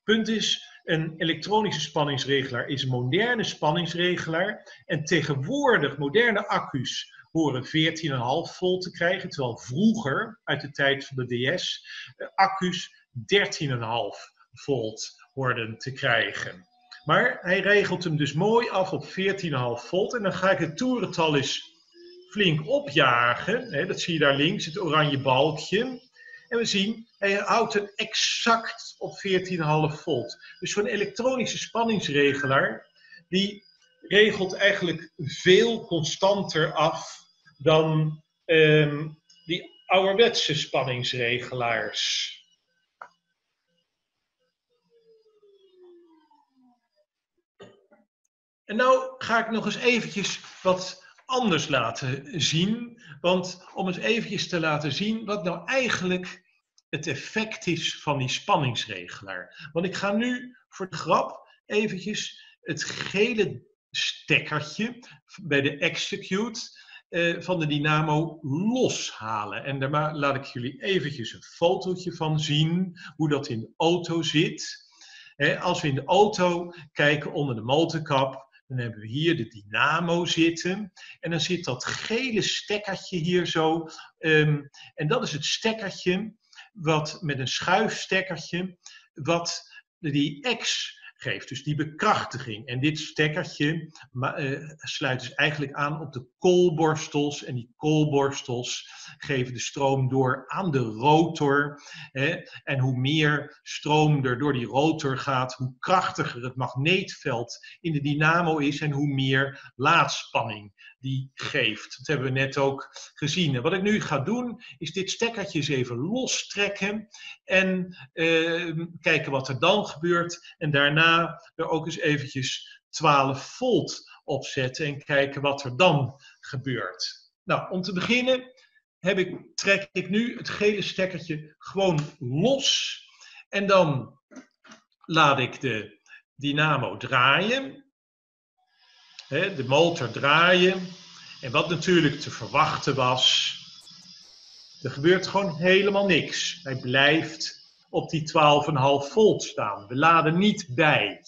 Punt is, een elektronische spanningsregelaar is een moderne spanningsregelaar. En tegenwoordig, moderne accu's horen 14,5 volt te krijgen, terwijl vroeger, uit de tijd van de DS, eh, accu's 13,5 volt worden te krijgen. Maar hij regelt hem dus mooi af op 14,5 volt. En dan ga ik het toerental eens flink opjagen. Dat zie je daar links, het oranje balkje. En we zien, hij houdt het exact op 14,5 volt. Dus zo'n elektronische spanningsregelaar, die regelt eigenlijk veel constanter af dan ehm, die ouderwetse spanningsregelaars. En nou ga ik nog eens eventjes wat anders laten zien. Want om eens eventjes te laten zien wat nou eigenlijk het effect is van die spanningsregelaar. Want ik ga nu voor de grap eventjes het gele stekkertje bij de execute eh, van de dynamo loshalen. En daar laat ik jullie eventjes een fotootje van zien, hoe dat in de auto zit. als we in de auto kijken onder de motorkap, dan hebben we hier de dynamo zitten. En dan zit dat gele stekkertje hier zo. Ehm, en dat is het stekkertje wat met een schuifstekkertje, wat die X geeft. Dus die bekrachtiging. En dit stekkertje uh, sluit dus eigenlijk aan op de koolborstels. En die koolborstels geven de stroom door aan de rotor. Hè. En hoe meer stroom er door die rotor gaat, hoe krachtiger het magneetveld in de dynamo is en hoe meer laadspanning die geeft. Dat hebben we net ook gezien. En wat ik nu ga doen, is dit stekkertje eens even lostrekken en uh, kijken wat er dan gebeurt. En daarna er ook eens eventjes 12 volt opzetten en kijken wat er dan gebeurt. Nou, om te beginnen heb ik, trek ik nu het gele stekkertje gewoon los. En dan laat ik de dynamo draaien de motor draaien. En wat natuurlijk te verwachten was, er gebeurt gewoon helemaal niks. Hij blijft op die 12,5 volt staan. We laden niet bij.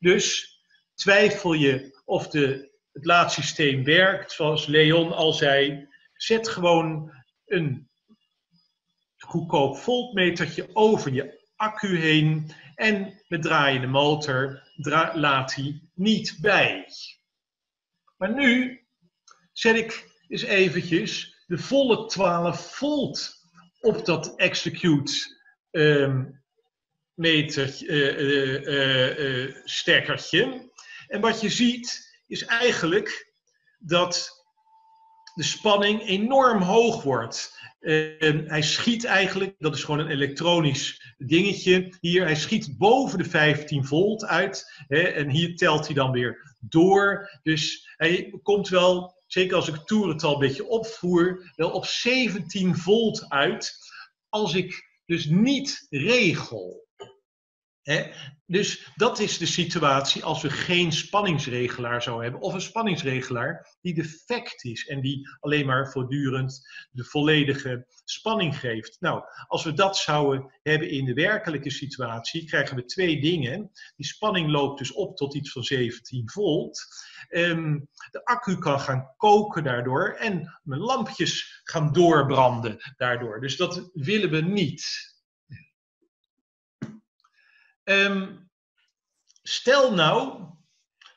Dus twijfel je of de, het laadsysteem werkt, zoals Leon al zei, zet gewoon een goedkoop voltmetertje over je accu heen en met draaiende motor laat hij niet bij. Maar nu zet ik eens eventjes de volle 12 volt op dat execute ehm, meter, uh, uh, stekkertje. En wat je ziet is eigenlijk dat de spanning enorm hoog wordt. En hij schiet eigenlijk, dat is gewoon een elektronisch dingetje hier, hij schiet boven de 15 volt uit. Hè, en hier telt hij dan weer door. Dus hij komt wel, zeker als ik het toerental een beetje opvoer, wel op 17 volt uit. Als ik dus niet regel. Dus dat is de situatie als we geen spanningsregelaar zouden hebben. Of een spanningsregelaar die defect is en die alleen maar voortdurend de volledige spanning geeft. Nou, als we dat zouden hebben in de werkelijke situatie, krijgen we twee dingen. Die spanning loopt dus op tot iets van 17 volt. Ehm, de accu kan gaan koken daardoor en mijn lampjes gaan doorbranden daardoor. Dus dat willen we niet. Um, stel nou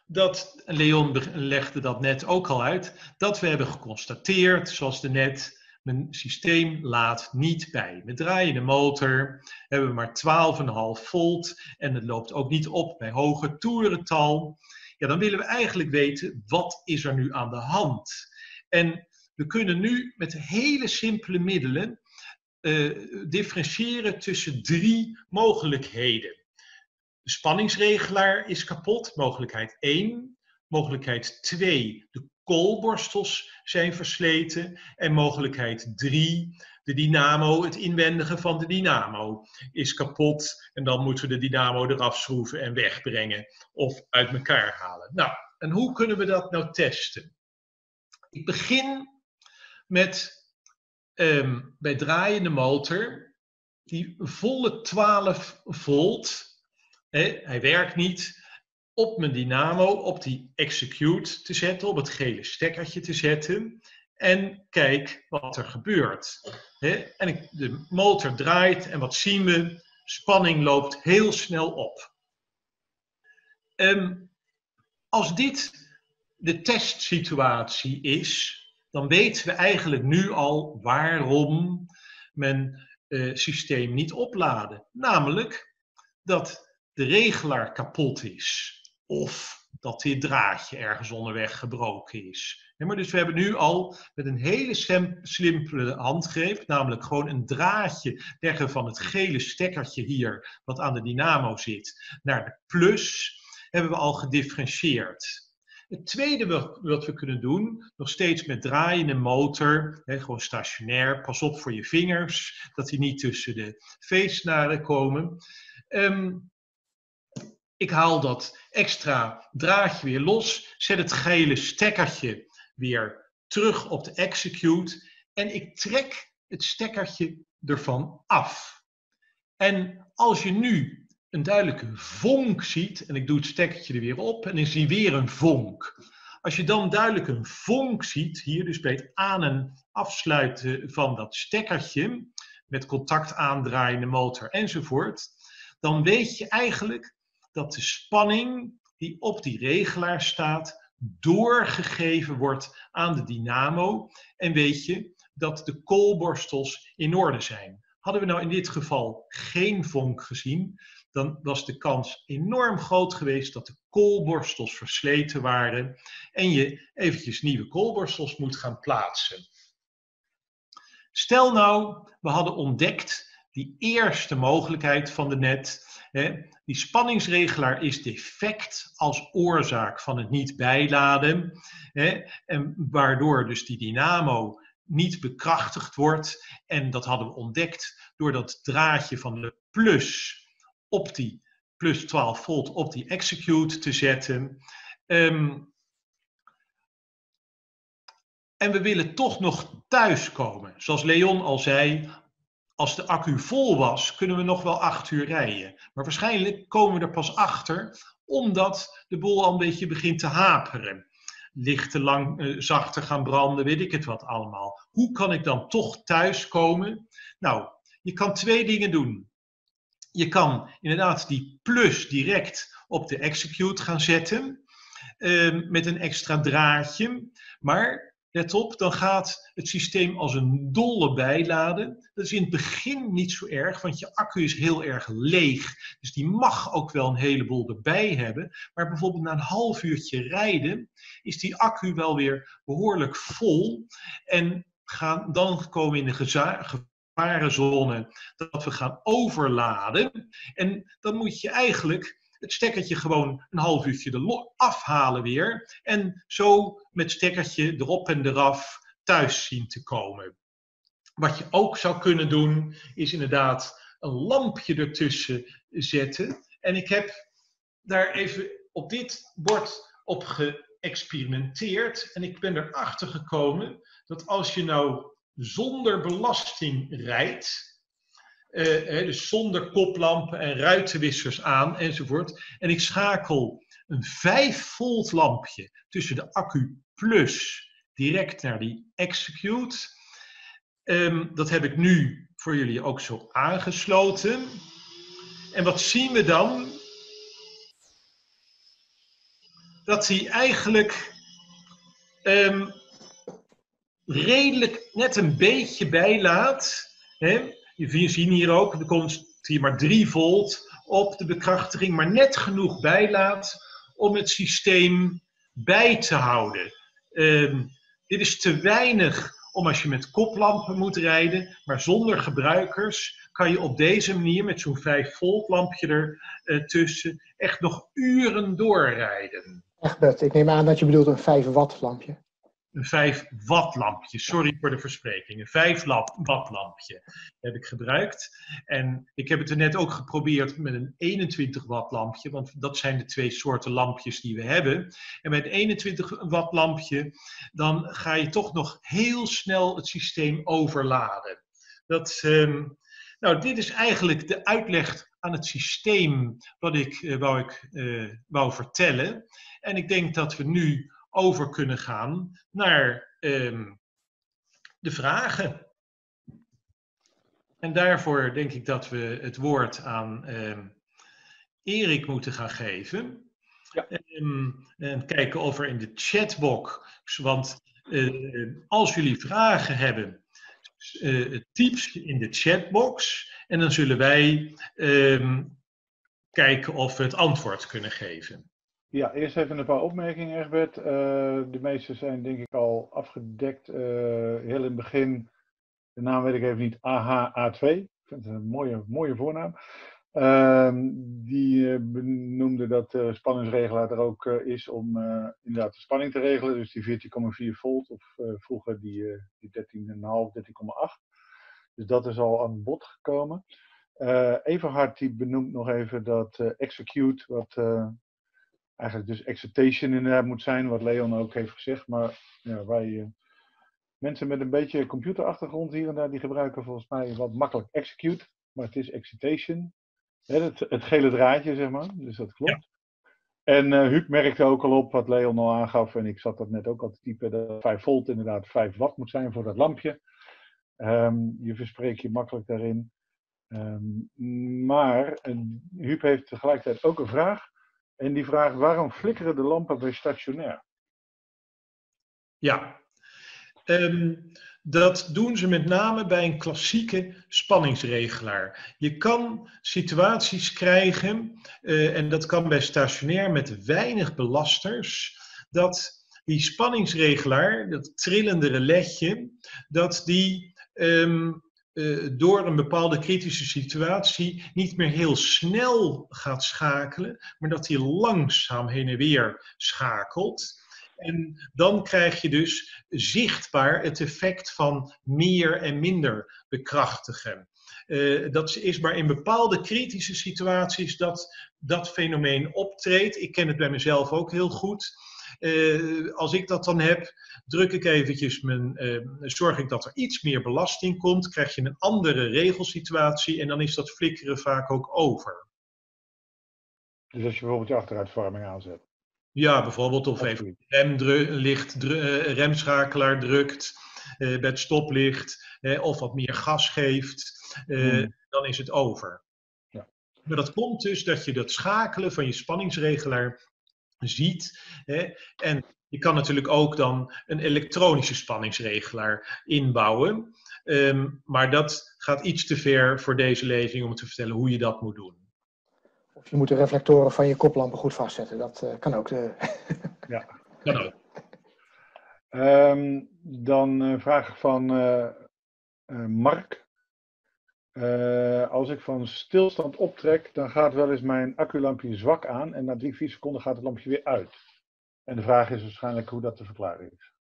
dat, Leon legde dat net ook al uit, dat we hebben geconstateerd, zoals de net, mijn systeem laat niet bij. Met draaiende motor hebben we maar 12,5 volt en het loopt ook niet op bij hoger toerental. Ja, dan willen we eigenlijk weten, wat is er nu aan de hand? En we kunnen nu met hele simpele middelen uh, differentiëren tussen drie mogelijkheden. De spanningsregelaar is kapot, mogelijkheid 1. Mogelijkheid 2, de koolborstels zijn versleten. En mogelijkheid 3, de dynamo, het inwendige van de dynamo is kapot. En dan moeten we de dynamo eraf schroeven en wegbrengen of uit elkaar halen. Nou, en hoe kunnen we dat nou testen? Ik begin met um, bij draaiende motor die volle 12 volt hij werkt niet op mijn dynamo, op die execute te zetten, op het gele stekkertje te zetten. En kijk wat er gebeurt. En de motor draait en wat zien we? Spanning loopt heel snel op. Um, als dit de testsituatie is, dan weten we eigenlijk nu al waarom men uh, systeem niet opladen. Namelijk dat de regelaar kapot is. Of dat dit draadje ergens onderweg gebroken is. maar dus we hebben nu al met een hele simpele handgreep, namelijk gewoon een draadje leggen van het gele stekkertje hier, wat aan de dynamo zit, naar de plus, hebben we al gedifferentieerd. Het tweede wat we kunnen doen, nog steeds met draaiende motor, hè, gewoon stationair, pas op voor je vingers, dat die niet tussen de veesnaren komen. Um, ik haal dat extra draadje weer los, zet het gele stekkertje weer terug op de execute en ik trek het stekkertje ervan af. En als je nu een duidelijke vonk ziet, en ik doe het stekkertje er weer op en ik zie weer een vonk. Als je dan duidelijk een vonk ziet, hier dus bij het aan- en afsluiten van dat stekkertje, met contact aandraaiende motor enzovoort, dan weet je eigenlijk dat de spanning die op die regelaar staat doorgegeven wordt aan de dynamo. En weet je dat de koolborstels in orde zijn. Hadden we nou in dit geval geen vonk gezien, dan was de kans enorm groot geweest dat de koolborstels versleten waren en je eventjes nieuwe koolborstels moet gaan plaatsen. Stel nou, we hadden ontdekt die eerste mogelijkheid van de net. Hè, die spanningsregelaar is defect als oorzaak van het niet bijladen. Hè, en waardoor dus die dynamo niet bekrachtigd wordt. En dat hadden we ontdekt door dat draadje van de plus op die plus 12 volt op die execute te zetten. Um, en we willen toch nog thuiskomen. Zoals Leon al zei, als de accu vol was, kunnen we nog wel acht uur rijden. Maar waarschijnlijk komen we er pas achter, omdat de boel al een beetje begint te haperen. Lichten lang uh, zachter gaan branden, weet ik het wat allemaal. Hoe kan ik dan toch thuiskomen? Nou, je kan twee dingen doen. Je kan inderdaad die plus direct op de execute gaan zetten uh, met een extra draadje. Maar let op, dan gaat het systeem als een dolle bijladen. Dat is in het begin niet zo erg, want je accu is heel erg leeg. Dus die mag ook wel een heleboel erbij hebben. Maar bijvoorbeeld na een half uurtje rijden is die accu wel weer behoorlijk vol. En gaan dan komen we in de gevarenzone dat we gaan overladen. En dan moet je eigenlijk het stekkertje gewoon een half uurtje afhalen weer. En zo met stekkertje erop en eraf thuis zien te komen. Wat je ook zou kunnen doen, is inderdaad een lampje ertussen zetten. En ik heb daar even op dit bord op geëxperimenteerd. En ik ben erachter gekomen dat als je nou zonder belasting rijdt, uh, dus zonder koplampen en ruitenwissers aan enzovoort. En ik schakel een 5 volt lampje tussen de accu plus direct naar die execute. Um, dat heb ik nu voor jullie ook zo aangesloten. En wat zien we dan? Dat hij eigenlijk um, redelijk net een beetje bijlaat. Hè? Je ziet hier ook, er komt hier maar 3 volt op de bekrachtiging, maar net genoeg bijlaat om het systeem bij te houden. Um, dit is te weinig om als je met koplampen moet rijden, maar zonder gebruikers kan je op deze manier met zo'n 5 volt lampje ertussen uh, echt nog uren doorrijden. Echt, Bert, ik neem aan dat je bedoelt een 5 watt lampje een 5 watt lampje. Sorry voor de verspreking. Een 5 watt lampje heb ik gebruikt. En ik heb het er net ook geprobeerd met een 21 watt lampje. Want dat zijn de twee soorten lampjes die we hebben. En met een 21 watt lampje dan ga je toch nog heel snel het systeem overladen. Dat, um, nou, dit is eigenlijk de uitleg aan het systeem wat ik, uh, wou, ik uh, wou vertellen. En ik denk dat we nu over kunnen gaan naar um, de vragen. En daarvoor denk ik dat we het woord aan um, Erik moeten gaan geven. Ja. Um, en kijken of er in de chatbox, want uh, als jullie vragen hebben, uh, typ in de chatbox en dan zullen wij kijken of we het antwoord kunnen geven. Ja, eerst even een paar opmerkingen, Egbert. Uh, de meeste zijn denk ik al afgedekt. Uh, heel in het begin, de naam weet ik even niet, AHA2. Ik vind het een mooie, mooie voornaam. Uh, die uh, benoemde dat spanningsregelaar er ook is om inderdaad de spanning te regelen. Dus die 14,4 volt of vroeger die, die 13,5, 13,8. Dus dat is al aan bod gekomen. Everhard die benoemt nog even dat execute, wat eigenlijk dus excitation inderdaad moet zijn, wat Leon ook heeft gezegd. Maar ja, wij uh, mensen met een beetje computerachtergrond hier en daar, die gebruiken volgens mij wat makkelijk execute, maar het is excitation. het, het, gele draadje, zeg maar, dus dat klopt. Ja. En uh, Huub merkte ook al op wat Leon al aangaf, en ik zat dat net ook al te typen, dat 5 volt inderdaad 5 watt moet zijn voor dat lampje. Um, je verspreekt je makkelijk daarin. Um, maar Huub heeft tegelijkertijd ook een vraag. En die vraagt waarom flikkeren de lampen bij stationair? Ja, um, dat doen ze met name bij een klassieke spanningsregelaar. Je kan situaties krijgen, uh, en dat kan bij stationair met weinig belasters, dat die spanningsregelaar, dat trillende reletje, dat die um, uh, door een bepaalde kritische situatie niet meer heel snel gaat schakelen, maar dat hij langzaam heen en weer schakelt. En dan krijg je dus zichtbaar het effect van meer en minder bekrachtigen. Uh, dat is maar in bepaalde kritische situaties dat dat fenomeen optreedt. Ik ken het bij mezelf ook heel goed. Uh, als ik dat dan heb, druk ik eventjes mijn, uh, zorg ik dat er iets meer belasting komt, krijg je een andere regelsituatie en dan is dat flikkeren vaak ook over. Dus als je bijvoorbeeld je achteruitvorming aanzet? Ja, bijvoorbeeld of even remlicht, uh, remschakelaar drukt bij het stoplicht of wat meer gas geeft, hmm. dan is het over. Ja. Maar dat komt dus dat je dat schakelen van je spanningsregelaar ziet. Hè. En je kan natuurlijk ook dan een elektronische spanningsregelaar inbouwen. Ehm, maar dat gaat iets te ver voor deze lezing om te vertellen hoe je dat moet doen. Of je moet de reflectoren van je koplampen goed vastzetten. Dat uh, kan ook. De... ja, kan ook. Um, dan een vraag van uh, uh, Mark. Als ik van stilstand optrek, dan gaat wel eens mijn acculampje zwak aan en na drie, vier seconden gaat het lampje weer uit. En de vraag is waarschijnlijk hoe dat te verklaren is.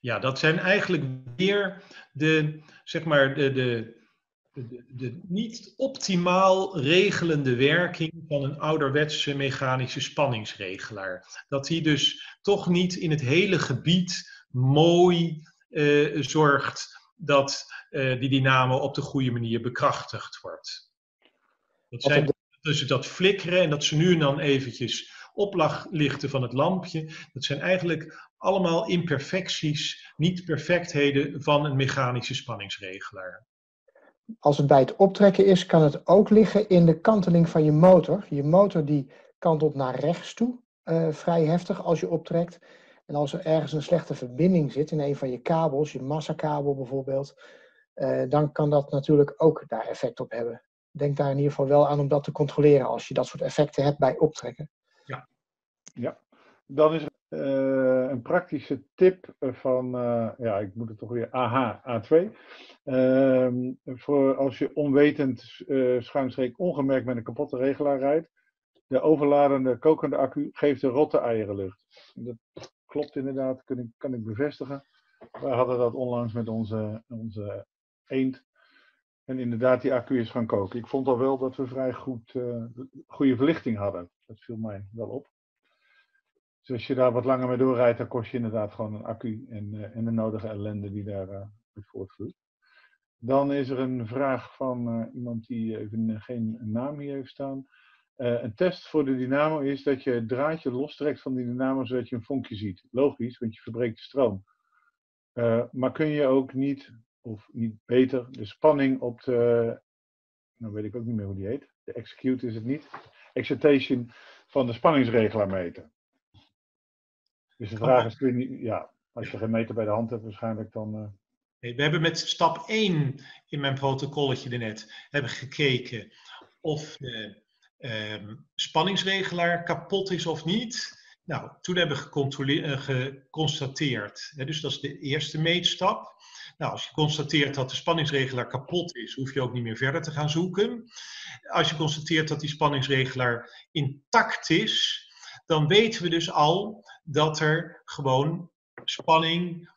Ja, dat zijn eigenlijk weer de, zeg maar, de, de, de, de, niet optimaal regelende werking van een ouderwetse mechanische spanningsregelaar. Dat die dus toch niet in het hele gebied mooi uh, zorgt dat uh, die dynamo op de goede manier bekrachtigd wordt. Dat zijn dus dat flikkeren en dat ze nu en dan eventjes oplichten van het lampje, dat zijn eigenlijk allemaal imperfecties, niet perfectheden van een mechanische spanningsregelaar. Als het bij het optrekken is, kan het ook liggen in de kanteling van je motor. Je motor die kantelt naar rechts toe, uh, vrij heftig als je optrekt. En als er ergens een slechte verbinding zit in een van je kabels, je massakabel bijvoorbeeld, uh, dan kan dat natuurlijk ook daar effect op hebben. Denk daar in ieder geval wel aan om dat te controleren als je dat soort effecten hebt bij optrekken. Ja, ja. dan is uh, een praktische tip van, uh, ja, ik moet het toch weer AH, A2. Uh, voor als je onwetend schuinstreek ongemerkt met een kapotte regelaar rijdt. De overladende kokende accu geeft de rotte eierenlucht. Dat klopt inderdaad, kan ik, kan ik bevestigen. We hadden dat onlangs met onze, onze eend. En inderdaad, die accu is gaan koken. Ik vond al wel dat we vrij goed, goede verlichting hadden. Dat viel mij wel op. Dus als je daar wat langer mee doorrijdt, dan kost je inderdaad gewoon een accu en, uh, en de nodige ellende die daar uh, voortvloeit. Dan is er een vraag van iemand die even geen naam hier heeft staan. Een test voor de dynamo is dat je het draadje lostrekt van die dynamo zodat je een vonkje ziet. Logisch, want je verbreekt de stroom. maar kun je ook niet, of niet beter, de spanning op de, nou weet ik ook niet meer hoe die heet, de execute is het niet, excitation van de spanningsregelaar meten. Dus de vraag is, kun je, ja, als je geen meter bij de hand hebt waarschijnlijk dan... Uh... Nee, we hebben met stap 1 in mijn protocolletje net hebben gekeken of de uh, spanningsregelaar kapot is of niet. Nou, toen hebben we uh, geconstateerd, hè, dus dat is de eerste meetstap. Nou, als je constateert dat de spanningsregelaar kapot is, hoef je ook niet meer verder te gaan zoeken. Als je constateert dat die spanningsregelaar intact is, dan weten we dus al dat er gewoon spanning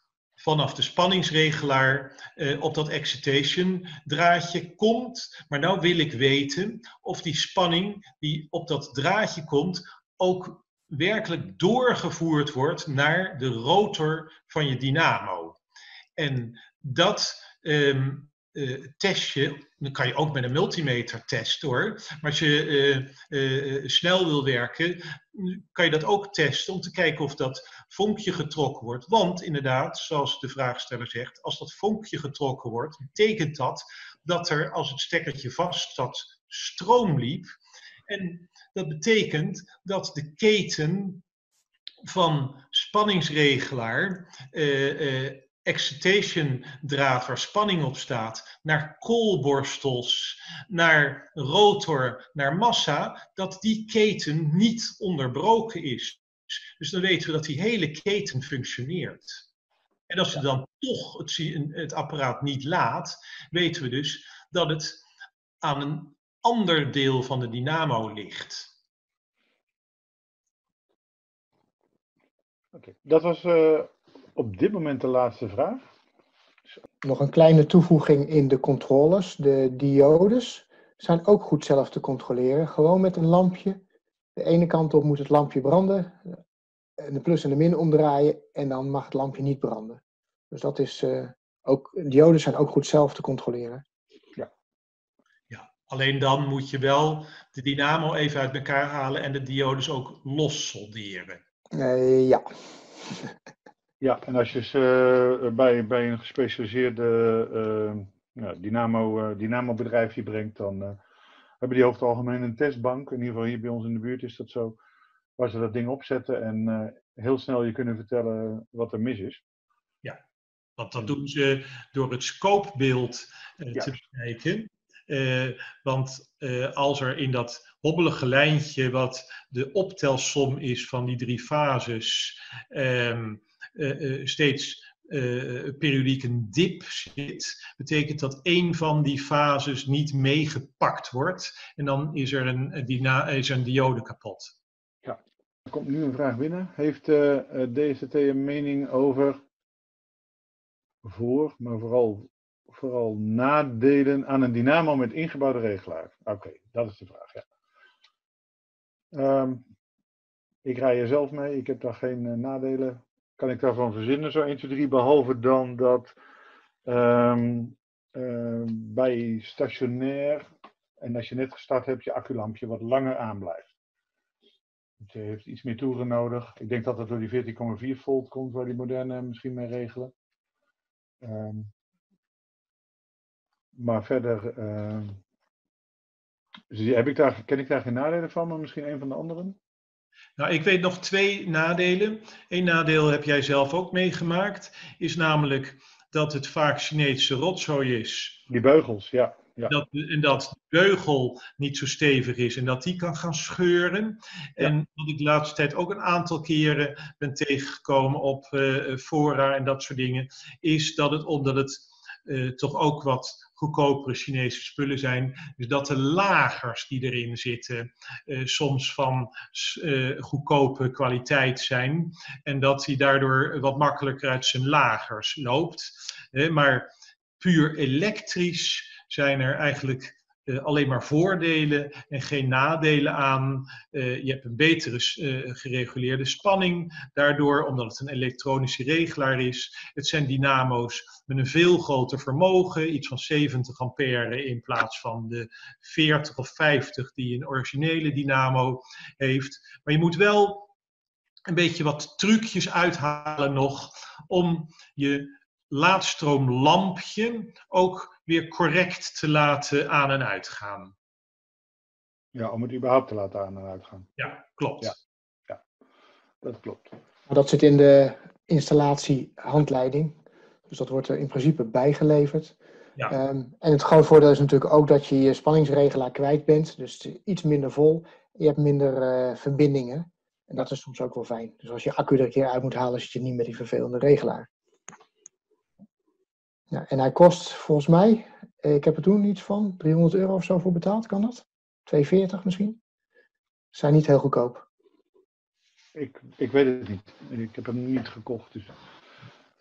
vanaf de spanningsregelaar eh, op dat excitation draadje komt. Maar nou wil ik weten of die spanning die op dat draadje komt ook werkelijk doorgevoerd wordt naar de rotor van je dynamo. En dat um, uh, test je, dan kan je ook met een multimeter testen hoor. Maar als je uh, uh, snel wil werken, kan je dat ook testen om te kijken of dat vonkje getrokken wordt. Want inderdaad, zoals de vraagsteller zegt, als dat vonkje getrokken wordt, betekent dat dat er als het stekkertje vast zat, stroom liep. En dat betekent dat de keten van spanningsregelaar excitation draad waar spanning op staat, naar koolborstels, naar rotor, naar massa, dat die keten niet onderbroken is. Dus dan weten we dat die hele keten functioneert. En als je dan toch het, het apparaat niet laat, weten we dus dat het aan een ander deel van de dynamo ligt. Oké, dat was uh, op dit moment de laatste vraag. Nog een kleine toevoeging in de controles. De diodes zijn ook goed zelf te controleren. Gewoon met een lampje. De ene kant op moet het lampje branden. En de plus en de min omdraaien. En dan mag het lampje niet branden. Dus dat is uh, ook. Diodes zijn ook goed zelf te controleren. Ja. ja. Alleen dan moet je wel de dynamo even uit elkaar halen en de diodes ook los solderen. Uh, ja. Ja, en als je ze uh, bij, bij een gespecialiseerde uh, dynamo, uh, dynamo bedrijfje brengt, dan hebben die over het algemeen een testbank. In ieder geval hier bij ons in de buurt is dat zo. Waar ze dat ding opzetten en eh, heel snel je kunnen vertellen wat er mis is. Ja, want dat doen ze door het scopebeeld te bekijken. Uh, want als er in dat hobbelige lijntje, wat de optelsom is van die drie fases, um, steeds uh, periodiek een dip zit, betekent dat één van die fases niet meegepakt wordt. En dan is er een, is een diode kapot. Ja, er komt nu een vraag binnen. Heeft uh, eh, DST een mening over voor, maar vooral, vooral nadelen aan een dynamo met ingebouwde regelaar? Oké, dat is de vraag, ja. Um, ik rij er zelf mee, ik heb daar geen nadelen kan ik daarvan verzinnen, zo 1, 2, 3, behalve dan dat um, uh, bij stationair, en als je net gestart hebt, je acculampje wat langer aanblijft. je heeft iets meer toeren nodig. Ik denk dat dat door die 14,4 volt komt, waar die moderne misschien mee regelen. Um, maar verder heb ik daar, ken ik daar geen nadelen van, maar misschien een van de anderen. Nou, ik weet nog twee nadelen. Eén nadeel heb jij zelf ook meegemaakt, is namelijk dat het vaak Chinese rotzooi is. Die beugels, ja. ja. Dat, en dat de beugel niet zo stevig is en dat die kan gaan scheuren. En wat ik de laatste tijd ook een aantal keren ben tegengekomen op uh, fora en dat soort dingen, is dat het omdat het uh, toch ook wat goedkopere Chinese spullen zijn. Dus dat de lagers die erin zitten uh, soms van uh, goedkope kwaliteit zijn. En dat hij daardoor wat makkelijker uit zijn lagers loopt. maar puur elektrisch zijn er eigenlijk alleen maar voordelen en geen nadelen aan. Uh, je hebt een betere uh, gereguleerde spanning daardoor, omdat het een elektronische regelaar is. Het zijn dynamo's met een veel groter vermogen, iets van 70 ampère in plaats van de 40 of 50 die een originele dynamo heeft. Maar je moet wel een beetje wat trucjes uithalen nog om je laadstroomlampje ook weer correct te laten aan en uitgaan. Ja, om het überhaupt te laten aan en uitgaan. Ja, klopt. Ja, ja dat klopt. Maar dat zit in de installatiehandleiding. Dus dat wordt er in principe bijgeleverd. Ja. Um, en het grote voordeel is natuurlijk ook dat je je spanningsregelaar kwijt bent. Dus iets minder vol. Je hebt minder uh, verbindingen. En dat is soms ook wel fijn. Dus als je accu er een keer uit moet halen, zit je niet met die vervelende regelaar. Ja, en hij kost volgens mij, eh, ik heb er toen iets van 300 euro of zo voor betaald, kan dat? 240 misschien? Zijn niet heel goedkoop. Ik, ik weet het niet. Ik heb hem niet gekocht. Dus.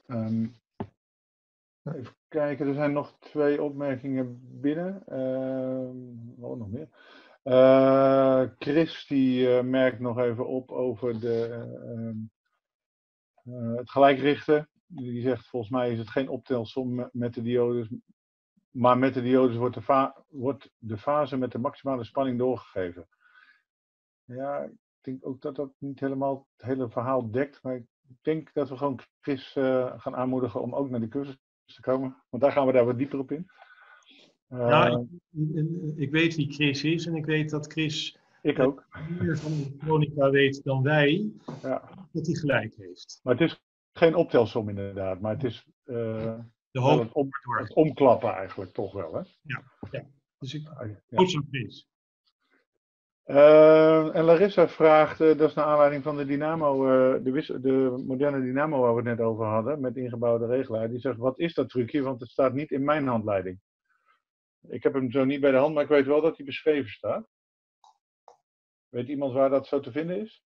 Um, even kijken, er zijn nog twee opmerkingen binnen. Uh, oh, nog meer. Uh, Chris die uh, merkt nog even op over de, ehm, het gelijkrichten die zegt volgens mij is het geen optelsom met de diodes, maar met de diodes wordt de, wordt de fase met de maximale spanning doorgegeven. Ja, ik denk ook dat dat niet helemaal het hele verhaal dekt, maar ik denk dat we gewoon Chris uh, gaan aanmoedigen om ook naar de cursus te komen, want daar gaan we daar wat dieper op in. Uh, ja, ik, ik, weet wie Chris is en ik weet dat Chris ik ook. meer van elektronica weet dan wij, ja. dat hij gelijk heeft. Maar het is geen optelsom inderdaad, maar het is uh, de hoop het, om, het, omklappen eigenlijk toch wel. Hè? Ja, ja. dus ik ah, goed prijs. Uh, en Larissa vraagt, uh, dat is naar aanleiding van de dynamo, uh, de, de, moderne dynamo waar we het net over hadden, met ingebouwde regelaar. Die zegt, wat is dat trucje? Want het staat niet in mijn handleiding. Ik heb hem zo niet bij de hand, maar ik weet wel dat hij beschreven staat. Weet iemand waar dat zo te vinden is?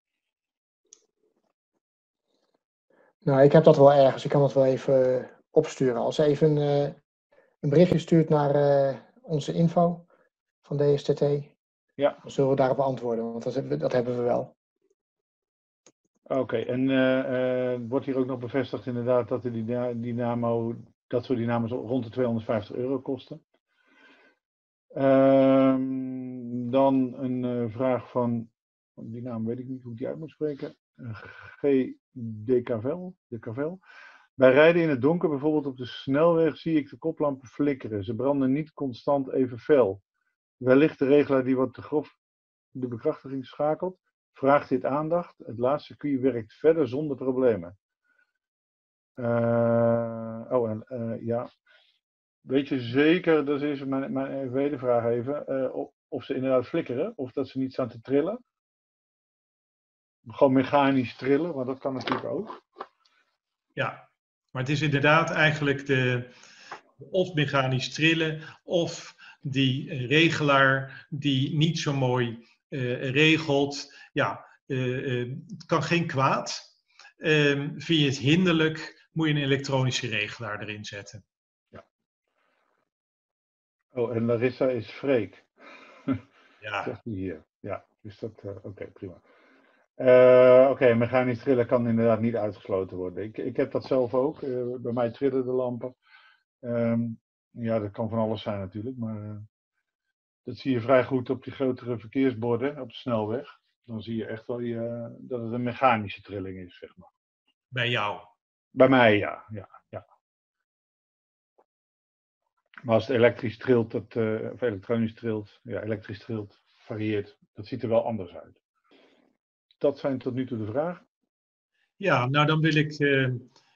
Nou, ik heb dat wel ergens. Ik kan dat wel even uh, opsturen. Als je even uh, een berichtje stuurt naar uh, onze info van DSTT, ja. dan zullen we daarop antwoorden, want dat, dat hebben we wel. Oké, okay. en wordt hier ook nog bevestigd inderdaad dat de dynamo, dat soort dynamo's rond de 250 euro kosten? Ehm, dan een vraag van, die naam weet ik niet hoe ik die uit moet spreken. G. De Cavel. Bij rijden in het donker, bijvoorbeeld op de snelweg, zie ik de koplampen flikkeren. Ze branden niet constant even fel. Wellicht de regelaar die wat te grof de bekrachtiging schakelt. Vraagt dit aandacht. Het laatste circuit werkt verder zonder problemen. Uh, oh, en uh, ja. Weet je zeker, dat is mijn, tweede vraag even, of, of ze inderdaad flikkeren of dat ze niet staan te trillen? Gewoon mechanisch trillen, want dat kan natuurlijk ook. Ja, maar het is inderdaad eigenlijk de, of mechanisch trillen of die regelaar die niet zo mooi uh, regelt. Ja, uh, uh, het kan geen kwaad. Ehm, vind je het hinderlijk, moet je een elektronische regelaar erin zetten. Ja. Oh, en Larissa is Freek. Ja. Zegt hier. Ja, is dat oké, okay, prima. Uh, Oké, okay, mechanisch trillen kan inderdaad niet uitgesloten worden. Ik, ik heb dat zelf ook. Uh, bij mij trillen de lampen. Um, ja, dat kan van alles zijn natuurlijk, maar uh, dat zie je vrij goed op die grotere verkeersborden op de snelweg. Dan zie je echt wel je, dat het een mechanische trilling is, zeg maar. Bij jou? Bij mij, ja. ja, ja. Maar als het elektrisch trilt, dat, of elektronisch trilt, ja, elektrisch trilt, varieert, dat ziet er wel anders uit. Dat zijn tot nu toe de vragen. Ja, nou dan wil ik uh,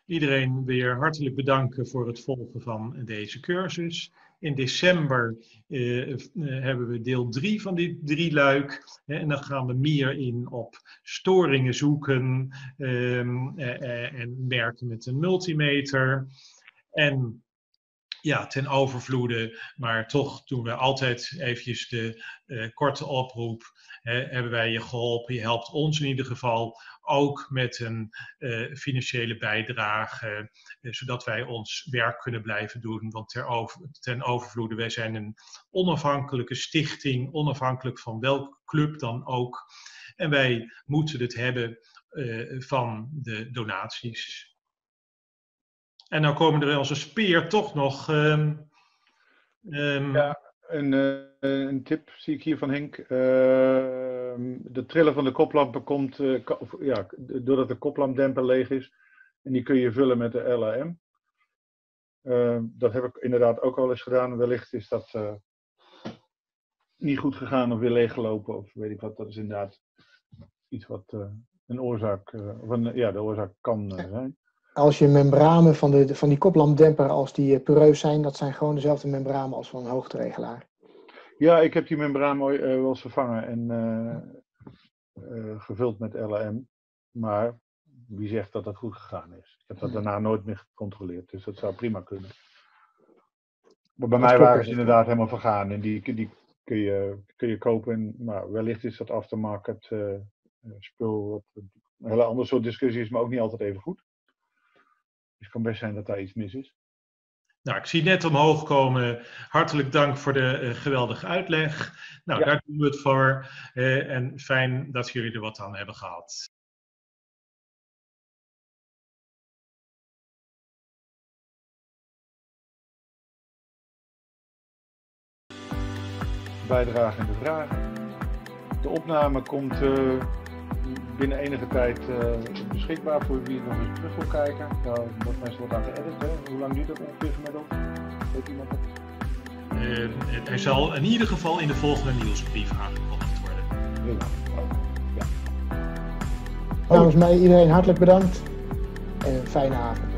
iedereen weer hartelijk bedanken voor het volgen van deze cursus. In december uh, uh, hebben we deel 3 van dit drie luik. En dan gaan we meer in op storingen zoeken um, en merken met een multimeter. En ja, ten overvloede, maar toch doen we altijd eventjes de uh, korte oproep. Hè, hebben wij je geholpen? Je helpt ons in ieder geval ook met een uh, financiële bijdrage, uh, zodat wij ons werk kunnen blijven doen. Want ter ten overvloede, wij zijn een onafhankelijke stichting, onafhankelijk van welke club dan ook. En wij moeten het hebben van de donaties. En nou komen er als een speer toch nog. Um, um... Ja, een, uh, een, tip zie ik hier van Henk. Uh, de trillen van de koplampen komt of, ja, doordat de koplampdemper leeg is. En die kun je vullen met de LAM. Ehm, dat heb ik inderdaad ook al eens gedaan. Wellicht is dat eh, niet goed gegaan of weer leeggelopen of weet ik wat. Dat is inderdaad iets wat eh, een oorzaak, of een, ja, de oorzaak kan zijn als je membranen van, de, van die koplampdemper, als die eh, poreus zijn, dat zijn gewoon dezelfde membranen als van een hoogteregelaar. Ja, ik heb die membraan uh, wel eens vervangen en uh, gevuld met LAM. Maar wie zegt dat dat goed gegaan is? Ik heb dat daarna nooit meer gecontroleerd, dus dat zou prima kunnen. Maar bij mij waren ze inderdaad helemaal vergaan en die, die kun, je, kun je kopen. Maar wellicht is dat aftermarket spul wat een hele andere soort discussie is, maar ook niet altijd even goed. Dus het kan best zijn dat daar iets mis is. Nou, ik zie net omhoog komen. Hartelijk dank voor de uh, geweldige uitleg. Nou, ja. daar doen we het voor. Uh, en fijn dat jullie er wat aan hebben gehad. Bijdragende vragen. De opname komt. Uh binnen enige tijd uh, beschikbaar voor wie het nog eens terug wil kijken. Daar wordt meestal wat aan geëdit. Hè? Hoe lang duurt dat ongeveer gemiddeld? Weet iemand dat? Uh, hij zal in ieder geval in de volgende nieuwsbrief aangekondigd worden. Heel lang. Ja. Namens mij iedereen hartelijk bedankt en een fijne avond.